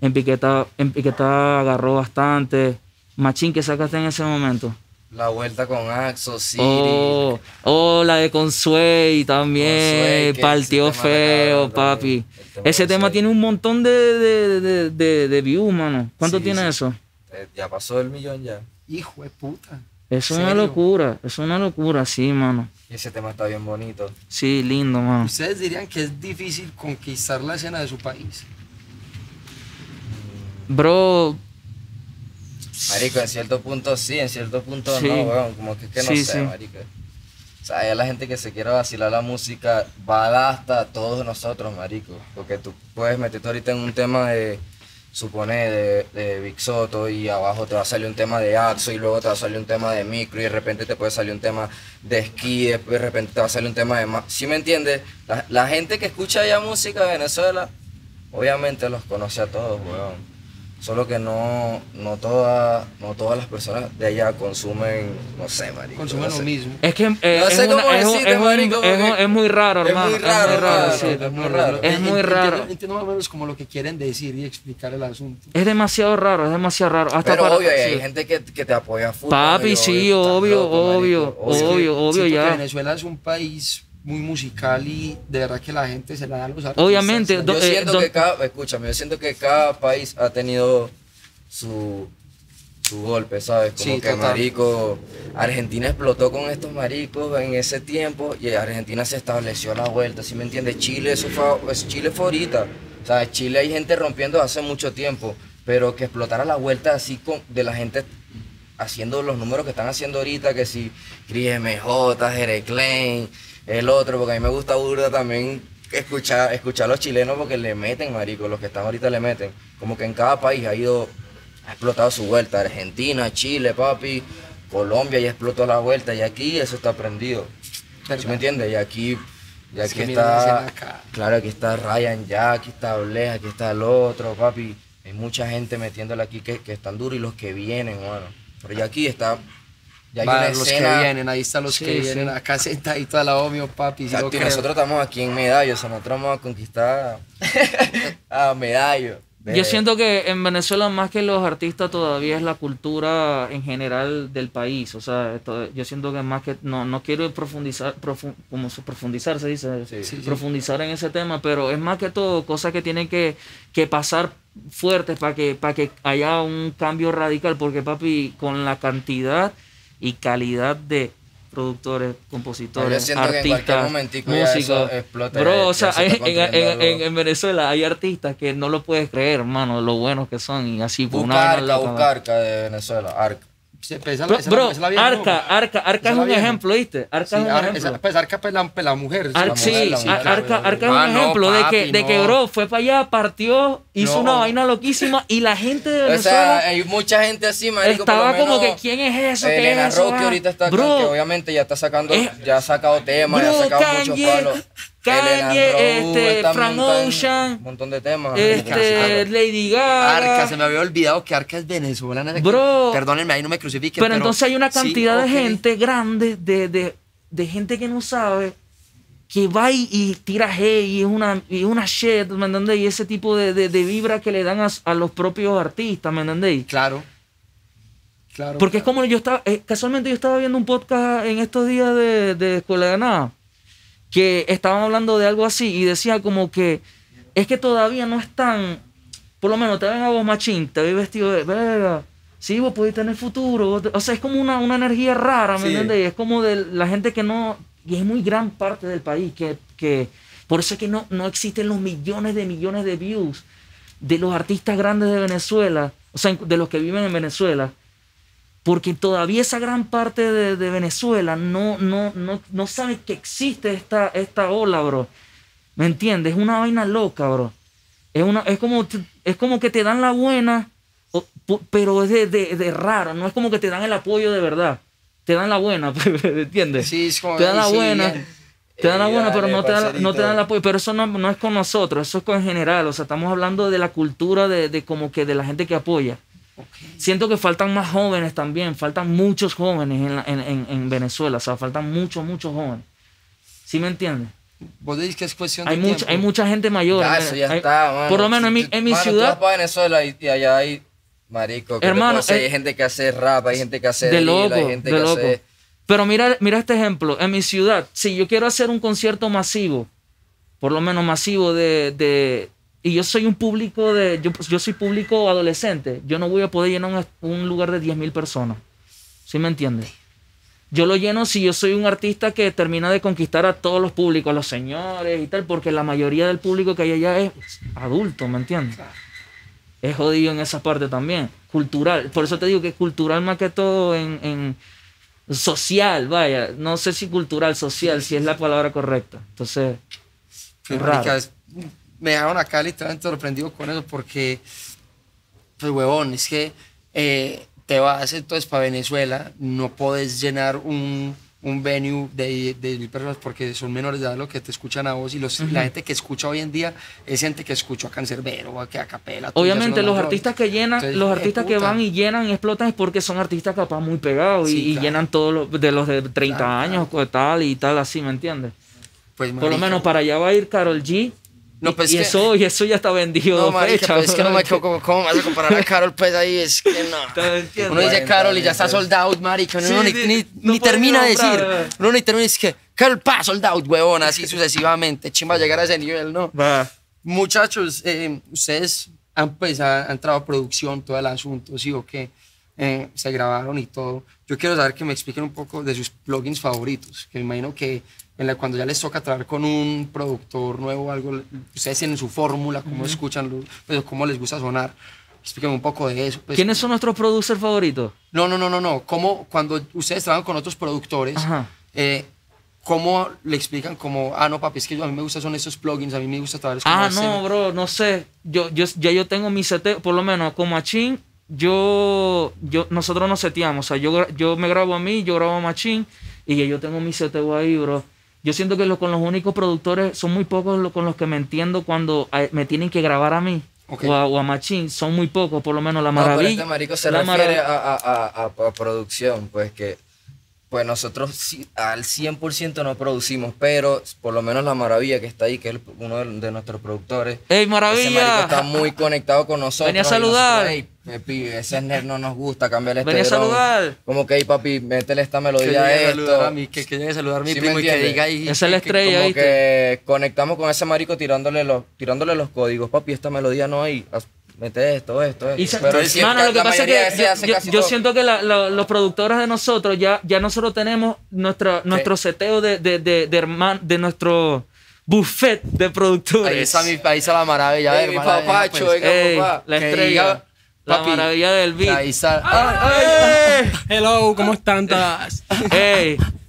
en Piquetá, en Piquetá agarró bastante. Machín que sacaste en ese momento. La vuelta con Axo, Siri. Oh, oh, la de Consuey también, Consuey, partió feo, papi. el tema Ese tema Consuey. tiene un montón de, de, de, de, de views, mano. ¿Cuánto Sí, tiene sí. eso? Eh, Ya pasó el millón ya. Hijo de puta. Es ¿En una serio? locura, es una locura, sí, mano. Y ese tema está bien bonito. Sí, lindo, mano. ¿Ustedes dirían que es difícil conquistar la escena de su país? Bro, Marico, en cierto punto sí, en cierto punto Sí. no, weón. Como que no Sí, sé, sí. marico. O sea, hay la gente que se quiere vacilar la música, va hasta todos nosotros, marico. Porque tú puedes meterte ahorita en un tema de, suponer, de, de Big Soto y abajo te va a salir un tema de Axo y luego te va a salir un tema de Micro y de repente te puede salir un tema de esquí, después de repente te va a salir un tema de... ma- ¿Sí me entiendes? La, la gente que escucha ya música de Venezuela, obviamente los conoce a todos, weón. Solo que no, no, todas no todas las personas de allá consumen, no sé, marico. Consumen no sé. lo mismo. es que eh, No es, sé una- cómo es un- decirte, es un- marico, es un- porque es muy raro, es hermano. muy raro, es muy raro, sí. es muy raro. Es muy raro. Entiendo más o menos como lo que quieren decir y explicar el asunto. Es demasiado raro, es demasiado raro. Hasta Pero para- obvio, hay gente que, que te apoya full. Papi, sí, obvio, obvio, obvio. Es obvio, siento ya. que Venezuela es un país muy musical y de verdad que la gente se la da a los artistas. Obviamente, Yo eh, siento que cada, escúchame, yo siento que cada país ha tenido su, su golpe, ¿sabes? Como Sí, que total. marico, Argentina explotó con estos maricos en ese tiempo y Argentina se estableció a la vuelta, ¿sí me entiendes? Chile, eso fue, pues, Chile fue ahorita, o sea, Chile hay gente rompiendo hace mucho tiempo, pero que explotara la vuelta así con, de la gente haciendo los números que están haciendo ahorita, que si Cris MJ, Jere Klein, el otro, porque a mí me gusta burda también escuchar, escuchar a los chilenos porque le meten, marico, los que están ahorita le meten. Como que en cada país ha ido, ha explotado su vuelta. Argentina, Chile, papi, Colombia ya explotó la vuelta y aquí eso está prendido. ¿Sí me entiendes? Y aquí, y Es aquí la está, claro, aquí está Ryan ya, aquí está Blech, aquí está el otro, papi. Hay mucha gente metiéndole aquí que, que están duros y los que vienen, bueno. Pero ya aquí está, ya hay una los escena. que vienen, ahí están los Sí, que sí. vienen. Acá sentadito al lado mío, papi. Exacto, y nosotros estamos aquí en Medallo, o sea, nosotros vamos a conquistar a Medallo. Yo siento que en Venezuela más que los artistas todavía es la cultura en general del país. O sea, esto- yo siento que más que no, no quiero profundizar, profu- como se- profundizar se dice, Sí. Sí, sí. profundizar en ese tema, pero es más que todo cosas que tienen que, que pasar fuertes para que, para que haya un cambio radical, porque papi, con la cantidad y calidad de productores, compositores, Yo siento que en cualquier artistas, músicos. Bro, o sea, se hay- en, Venezuela hay artistas que no lo puedes creer, hermano, lo buenos que son y así. una Busca vaina Arca, busca Arca de Venezuela, Arca. Se- Bro, esa- bro, esa la vieja, Arca, ¿no? Arca, Arca es un ejemplo, ¿viste? Arca Sí, es un Ar- ejemplo. esa- pues Arca, pues la, pues la mujer. Ar- sí, mujer, la Ar- mujer. Arca, Arca es Ah, un no, ejemplo de, que, de que, bro, fue para allá, partió, hizo No. una vaina loquísima y la gente de O Venezuela sea, hay mucha gente así, marico, por estaba como que, ¿quién es eso? ¿Qué Elena es eso? Roque ah? ahorita está acá, Bro, que obviamente ya está sacando, Eh, ya ha sacado temas, ya ha sacado muchos palos. Kanye, este, Frank Ocean, Un montón de temas. este. Lady Gaga. Arca, se me había olvidado que Arca es venezolana. Bro. Perdónenme, ahí no me crucifiquen. Pero, entonces hay una cantidad de gente grande, de, de, de gente que no sabe, que va y, y tira hate y es una, y una shit, ¿me entendés? Y ese tipo de, de, de vibra que le dan a, a los propios artistas, ¿me entendéis? Claro. Claro. Porque es como yo estaba, eh, casualmente yo estaba viendo un podcast en estos días de, de Escuela de Nada, que estaban hablando de algo así y decía como que es que todavía no están, por lo menos te ven a vos machín, te ves vestido de verga, sí, vos podés tener futuro, o sea, es como una, una energía rara, ¿me Sí. entiendes? Es como de la gente que no, y es muy gran parte del país, que, que por eso es que no, no existen los millones de millones de views de los artistas grandes de Venezuela, o sea, de los que viven en Venezuela, Porque todavía esa gran parte de, de Venezuela no, no, no, no sabe que existe esta, esta ola, bro. ¿Me entiendes? Es una vaina loca, bro. Es, una, es, como, es como que te dan la buena, pero es de, de- de raro. No es como que te dan el apoyo de verdad. Te dan la buena, <laughs> ¿me entiendes? Sí, es como, te dan la "Ay, sí, buena. bien". Te dan la Eh, buena, pero no te, dan, no te dan el apoyo. Pero eso no, no es con nosotros, eso es con en general. O sea, estamos hablando de la cultura de, de como que de la gente que apoya. Siento que faltan más jóvenes también, faltan muchos jóvenes en, la- en, en- en Venezuela, o sea, faltan muchos, muchos jóvenes. ¿Sí me entiendes? Vos decís que es cuestión Hay, de mucha, tiempo. hay mucha gente mayor. Ya, eso ya hay- está, mano. Por lo menos en mi, Si- en mi mano, tú ciudad, vas para Venezuela y, y allá hay, marico, ¿qué te Hermano, decir? eh, hay gente que hace rap, hay gente que hace de loco, hay gente de que loco. hace... Pero mira, mira este ejemplo. En mi ciudad, si yo quiero hacer un concierto masivo, por lo menos masivo de... de- y yo soy un público de... Yo, yo soy público adolescente. Yo no voy a poder llenar un, un lugar de 10.000 personas. ¿Sí me entiendes? Yo lo lleno si yo soy un artista que termina de conquistar a todos los públicos, a los señores y tal, porque la mayoría del público que hay allá es adulto, ¿me entiendes? Es jodido en esa parte también, cultural. Por eso te digo que cultural más que todo en, en social, vaya. No sé si cultural, social, si es la palabra correcta. Entonces, Pues, es raro. Me dejaron acá literalmente sorprendido con eso porque, pues huevón, es que eh, te vas entonces para Venezuela, no puedes llenar un, un venue de, de mil personas porque son menores de edad los que te escuchan a vos y los, la gente que escucha hoy en día es gente que escuchó a Cancerbero o a que a Capela. obviamente los artistas que llenan, Entonces, los artistas que van y llenan y explotan es porque son artistas capaz muy pegados y- Sí, y, claro. llenan todos los de los de 30 Claro, años o tal y tal así, ¿me entiendes? Pues, Por lo menos para allá va a ir Carol G. No, y, pues y que- eso, y eso ya está vendido. No, de marica, fecha, pero es que no me bro. ¿cómo, ¿cómo me vas a comparar a Carol pues ahí? Es que no. <laughs> Uno dice Carol y ya está veces. sold out, marica. Uno Sí, no, ni, sí, ni, no ni termina de decir. Uno ni termina de decir que Carol pa, sold out, huevón, así sucesivamente. Chimba llegar a ese nivel, ¿no? Va. Muchachos, eh, ustedes han, pues, han, entrado a producción, todo el asunto, ¿sí o qué? Eh, se grabaron y todo. Yo quiero saber que me expliquen un poco de sus plugins favoritos, que me imagino que en la- cuando ya les toca trabajar con un productor nuevo o algo, ustedes tienen su fórmula, cómo escuchan, lo- pues, cómo les gusta sonar. Explíquenme un poco de eso. pues. ¿Quiénes son nuestros producers favoritos? No, no, no, no, no. ¿Cómo, cuando ustedes trabajan con otros productores, eh, cómo le explican como, ah, no, papi, es que yo- a mí me gustan son estos plugins, a mí me gusta trabajar como Ah, este"? no, bro, no sé. Yo, yo, ya yo tengo mi seteo, por lo menos con Machín, yo, yo, nosotros nos seteamos. O sea, yo, yo me grabo a mí, yo grabo a Machín y ya yo tengo mi seteo ahí, bro. Yo siento que lo- con los únicos productores, son muy pocos los con los que me entiendo cuando eh, me tienen que grabar a mí o, a, o a Machín. Son muy pocos, por lo menos la No, pero maravilla. este marico se la refiere marav- a, a, a, a- a producción, pues que pues nosotros al 100% no producimos, pero por lo menos la maravilla que está ahí, que es uno de, nuestros productores. ¡Ey, Ese marico maravilla! está muy <laughs> conectado con nosotros. Venía a y saludar. nosotros, "Ey, me pibe, ese snare no nos gusta, cambiarle este Venía a drum". saludar. Como que, hey, papi, métele esta melodía a esto. a mi, que, que llegue a saludar a mi ¿Sí me primo y que diga ahí. Esa es la que- estrella. Como ¿viste? que conectamos con ese marico tirándole los, tirándole los códigos. Papi, esta melodía no hay. Mete esto, esto, esto. Y se- Pero mano, lo que pasa es que yo, siento que la- la- los productores de nosotros ya, ya nosotros tenemos nuestra, nuestro seteo de, de, de, de, herman- de nuestro buffet de productores. Ahí está, mi, ahí está la maravilla. Ey, a ver, mi maravilla, papacho, pues. venga, Ey, papá. la estrella, diga, la papi, maravilla del beat. Ahí está. Ah, Hello, ¿cómo están todas?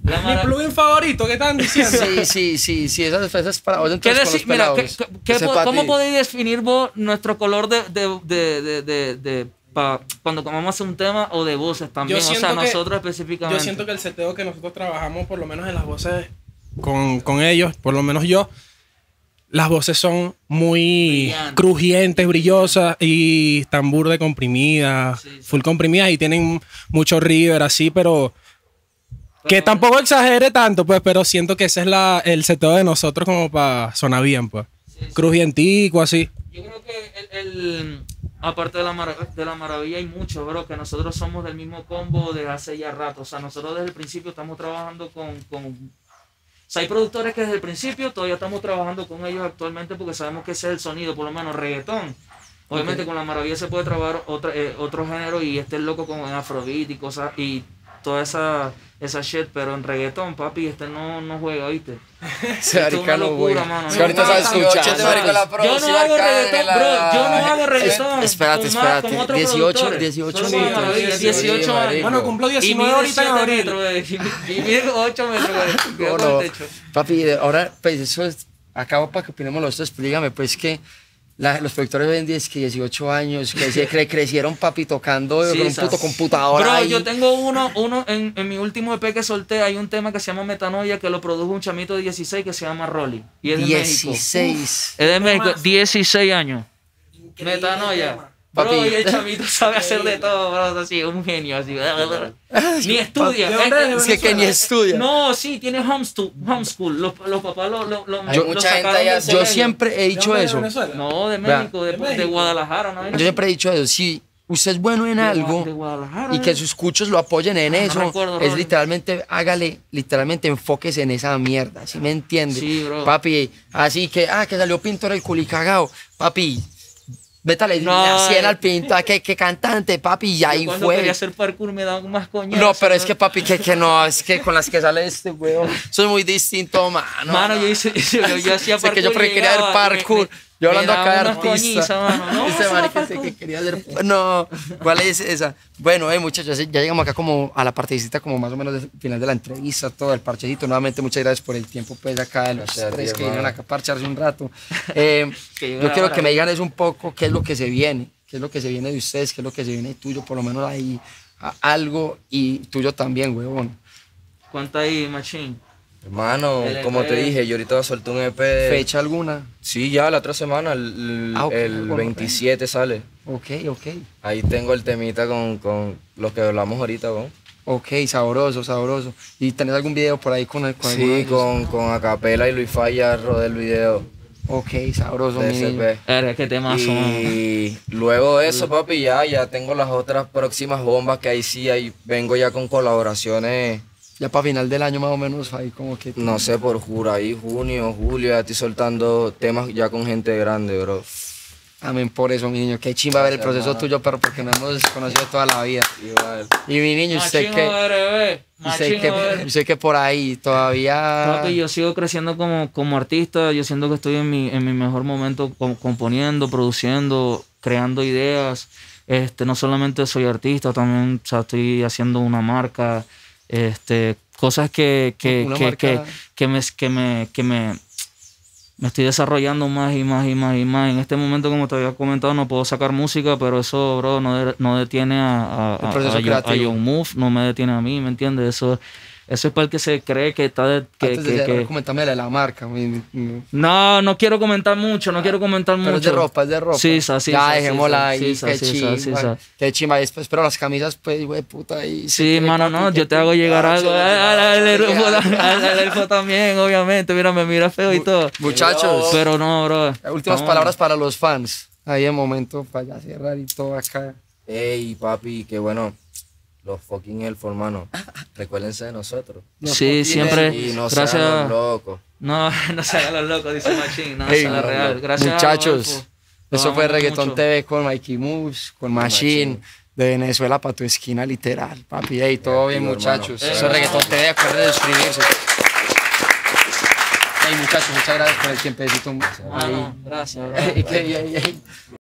La Mi plugin favorito, ¿qué están diciendo? Sí, sí, sí, sí, esa, esa es para vos ¿Qué ¿cómo podéis definir vos nuestro color de, de, de, de, de- de- pa- cuando hacer un tema o de voces también? O sea, que- nosotros específicamente. Yo siento que el seteo que nosotros trabajamos, por lo menos en las voces con, con ellos, por lo menos yo, las voces son muy crujientes, brillosas y están burde comprimidas, Sí, sí. full comprimidas y tienen mucho river así, pero que tampoco exagere tanto, pues, pero siento que ese es la, el seteo de nosotros como para sonar bien, pues. Sí, sí. Crujientico, así. Yo creo que el, el- aparte de la, de la maravilla hay mucho, bro, que nosotros somos del mismo combo de hace ya rato. O sea, nosotros desde el principio estamos trabajando con, con... O sea, hay productores que desde el principio todavía estamos trabajando con ellos actualmente porque sabemos que ese es el sonido, por lo menos reggaetón. Obviamente con la maravilla se puede trabajar otra, eh, otro género y este es loco con afrobeat y cosas y toda esa esa shit, pero en reggaetón, papi, este no, no juega, ¿viste? Ese <laughs> Esto es una locura, mano. Ahorita No, sabe no, escuchar. Yo no hago reggaetón, la- bro. Yo no hago reggaetón. espérate, con más- espérate. con otros 18, productores. 18 Solo con añitos. Maravilla, Sí, 18 sí, años. Bueno, cumplo Y 19 mide ahorita en 7 abril. metros. Y mide 8 metros, güey. <laughs> Papi, ahora, pues eso es, acabo para que opinemos los dos, pero dígame, pues que la- los productores ven 10, que 18 años, que se cre- crecieron, papi, tocando Sí, con un puto computador Bro, ahí. yo tengo uno, uno en, en mi último EP que solté, hay un tema que se llama Metanoia que lo produjo un chamito de 16 que se llama Rolly. Y es de México. 16. Es de México, Temazo. 16 años. Increíble Metanoia. tema. Bro, Papi. y el chamito sabe <laughs> hacer de todo, bro, así, un genio, así. Ni estudia. ¿De dónde es? Es que, ni estudia. No, sí, tiene homeschool. homeschool. Los, los papás lo, lo, lo, Hay lo mucha gente allá Yo siempre he ¿De dicho es eso. Venezuela? No, de. México, de, ¿De de México? Guadalajara, ¿no? Yo siempre he dicho eso. Si usted es bueno en De algo de Guadalajara, y que ¿eh? sus cuchos lo apoyen en Ah, no eso, recuerdo, es literalmente, hágale, literalmente enfóquese en esa mierda, ¿sí me entiende? Sí, bro. Papi, así que, ah, que salió pintor el culicagao, papi, No, a 100 eh. al pintor, que, que cantante, papi, y Yo ahí cuando fue. quería hacer parkour me daban más coñazos. No, pero es que papi, que, que no, es que con las que sale este weón, es muy distinto, mano. Mano, yo hice, <laughs> yo, yo hacía Sé parkour. que yo ver llegaba y me- parkour. me- Yo hablando acá de artista. mano. No, <laughs> Este eso marica dice que quería hacer. No, ¿cuál es esa? Bueno, eh, muchachos, ya llegamos acá como a la partecita, como más o menos del final de la entrevista, todo el parchecito. Nuevamente, muchas gracias por el tiempo, pues, acá de los Gracias a ti, tres que vinieron acá a parcharse un rato. Eh, <laughs> yo quiero que me digan es un poco qué es lo que se viene, qué es lo que se viene de ustedes, qué es lo que se viene tuyo, por lo menos ahí algo y tuyo también, huevón. ¿Cuánto ahí, machine? Hermano, El como te dije, yo ahorita solté un EP. ¿Fecha alguna? Sí, ya la otra semana, el, Ah, ok, el bueno, 27 sale. Ok, ok. Ahí tengo el temita con, con lo que hablamos ahorita, con. Ok, sabroso, sabroso. ¿Y tenés algún video por ahí con, el- con Sí, con, con Acapela y Luis Falla rodé el video Ok, sabroso, mi qué temazo. Y luego de eso, papi, ya, ya tengo las otras próximas bombas que ahí sí, ahí vengo ya con colaboraciones, Ya para final del año más o menos, ahí como que... no sé, por juro, ahí junio, julio, ya estoy soltando temas ya con gente grande, bro. Amén por eso, mi niño. Qué chimba ver el proceso hermano. tuyo, pero porque no hemos conocido toda la vida. Igual. Y mi niño, usted que... Usted que, usted que por ahí todavía... Papi, yo sigo creciendo como, como artista, yo siento que estoy en mi, en mi mejor momento com- componiendo, produciendo, creando ideas. Este, no solamente soy artista, también o sea, estoy haciendo una marca, este, cosas que, que, que, que, que me, que, me, que me, me estoy desarrollando más y más y más y más. En este momento, como te había comentado, no puedo sacar música, pero eso, bro, no, de- no detiene a. Young Move, no me detiene a mí, ¿me entiendes? Eso, eso es para el que se cree que está... de- que, Antes de que- que- comentame de la marca. mi- mi- no, no quiero comentar mucho, no quiero comentar mucho. Pero es de ropa, es de ropa. Sí, sa, sí, Ya, sí, dejémosla ahí, sí, qué sí, chimba. sí. Qué chimba. Después, pero las camisas, pues, güey, puta, ahí... Sí, mano, no, yo te hago llegar algo. Al elfo también, obviamente. Mira, me mira feo y todo. Muchachos, Pero no, bro. últimas palabras para los fans. Ahí de momento, para ya cerrar y todo acá. Ey, papi, qué bueno. Los fucking elfos, hermano. Recuérdense de nosotros. Sí, siempre. Y no Gracias. sean los locos. No, <laughs> no se hagan los locos, dice Machín. No, Ey, esa es la real. Gracias. Muchachos, eso fue Reggaeton mucho. TV con Mikey Moves, con Machine, de Venezuela para tu esquina, literal. Papi, hey, todo bien, muchachos. hermano. Eso es Reggaeton TV, acuérdense de suscribirse. Hey, muchachos, muchas gracias por el tiempecito. Ahí. Mano, gracias, bro.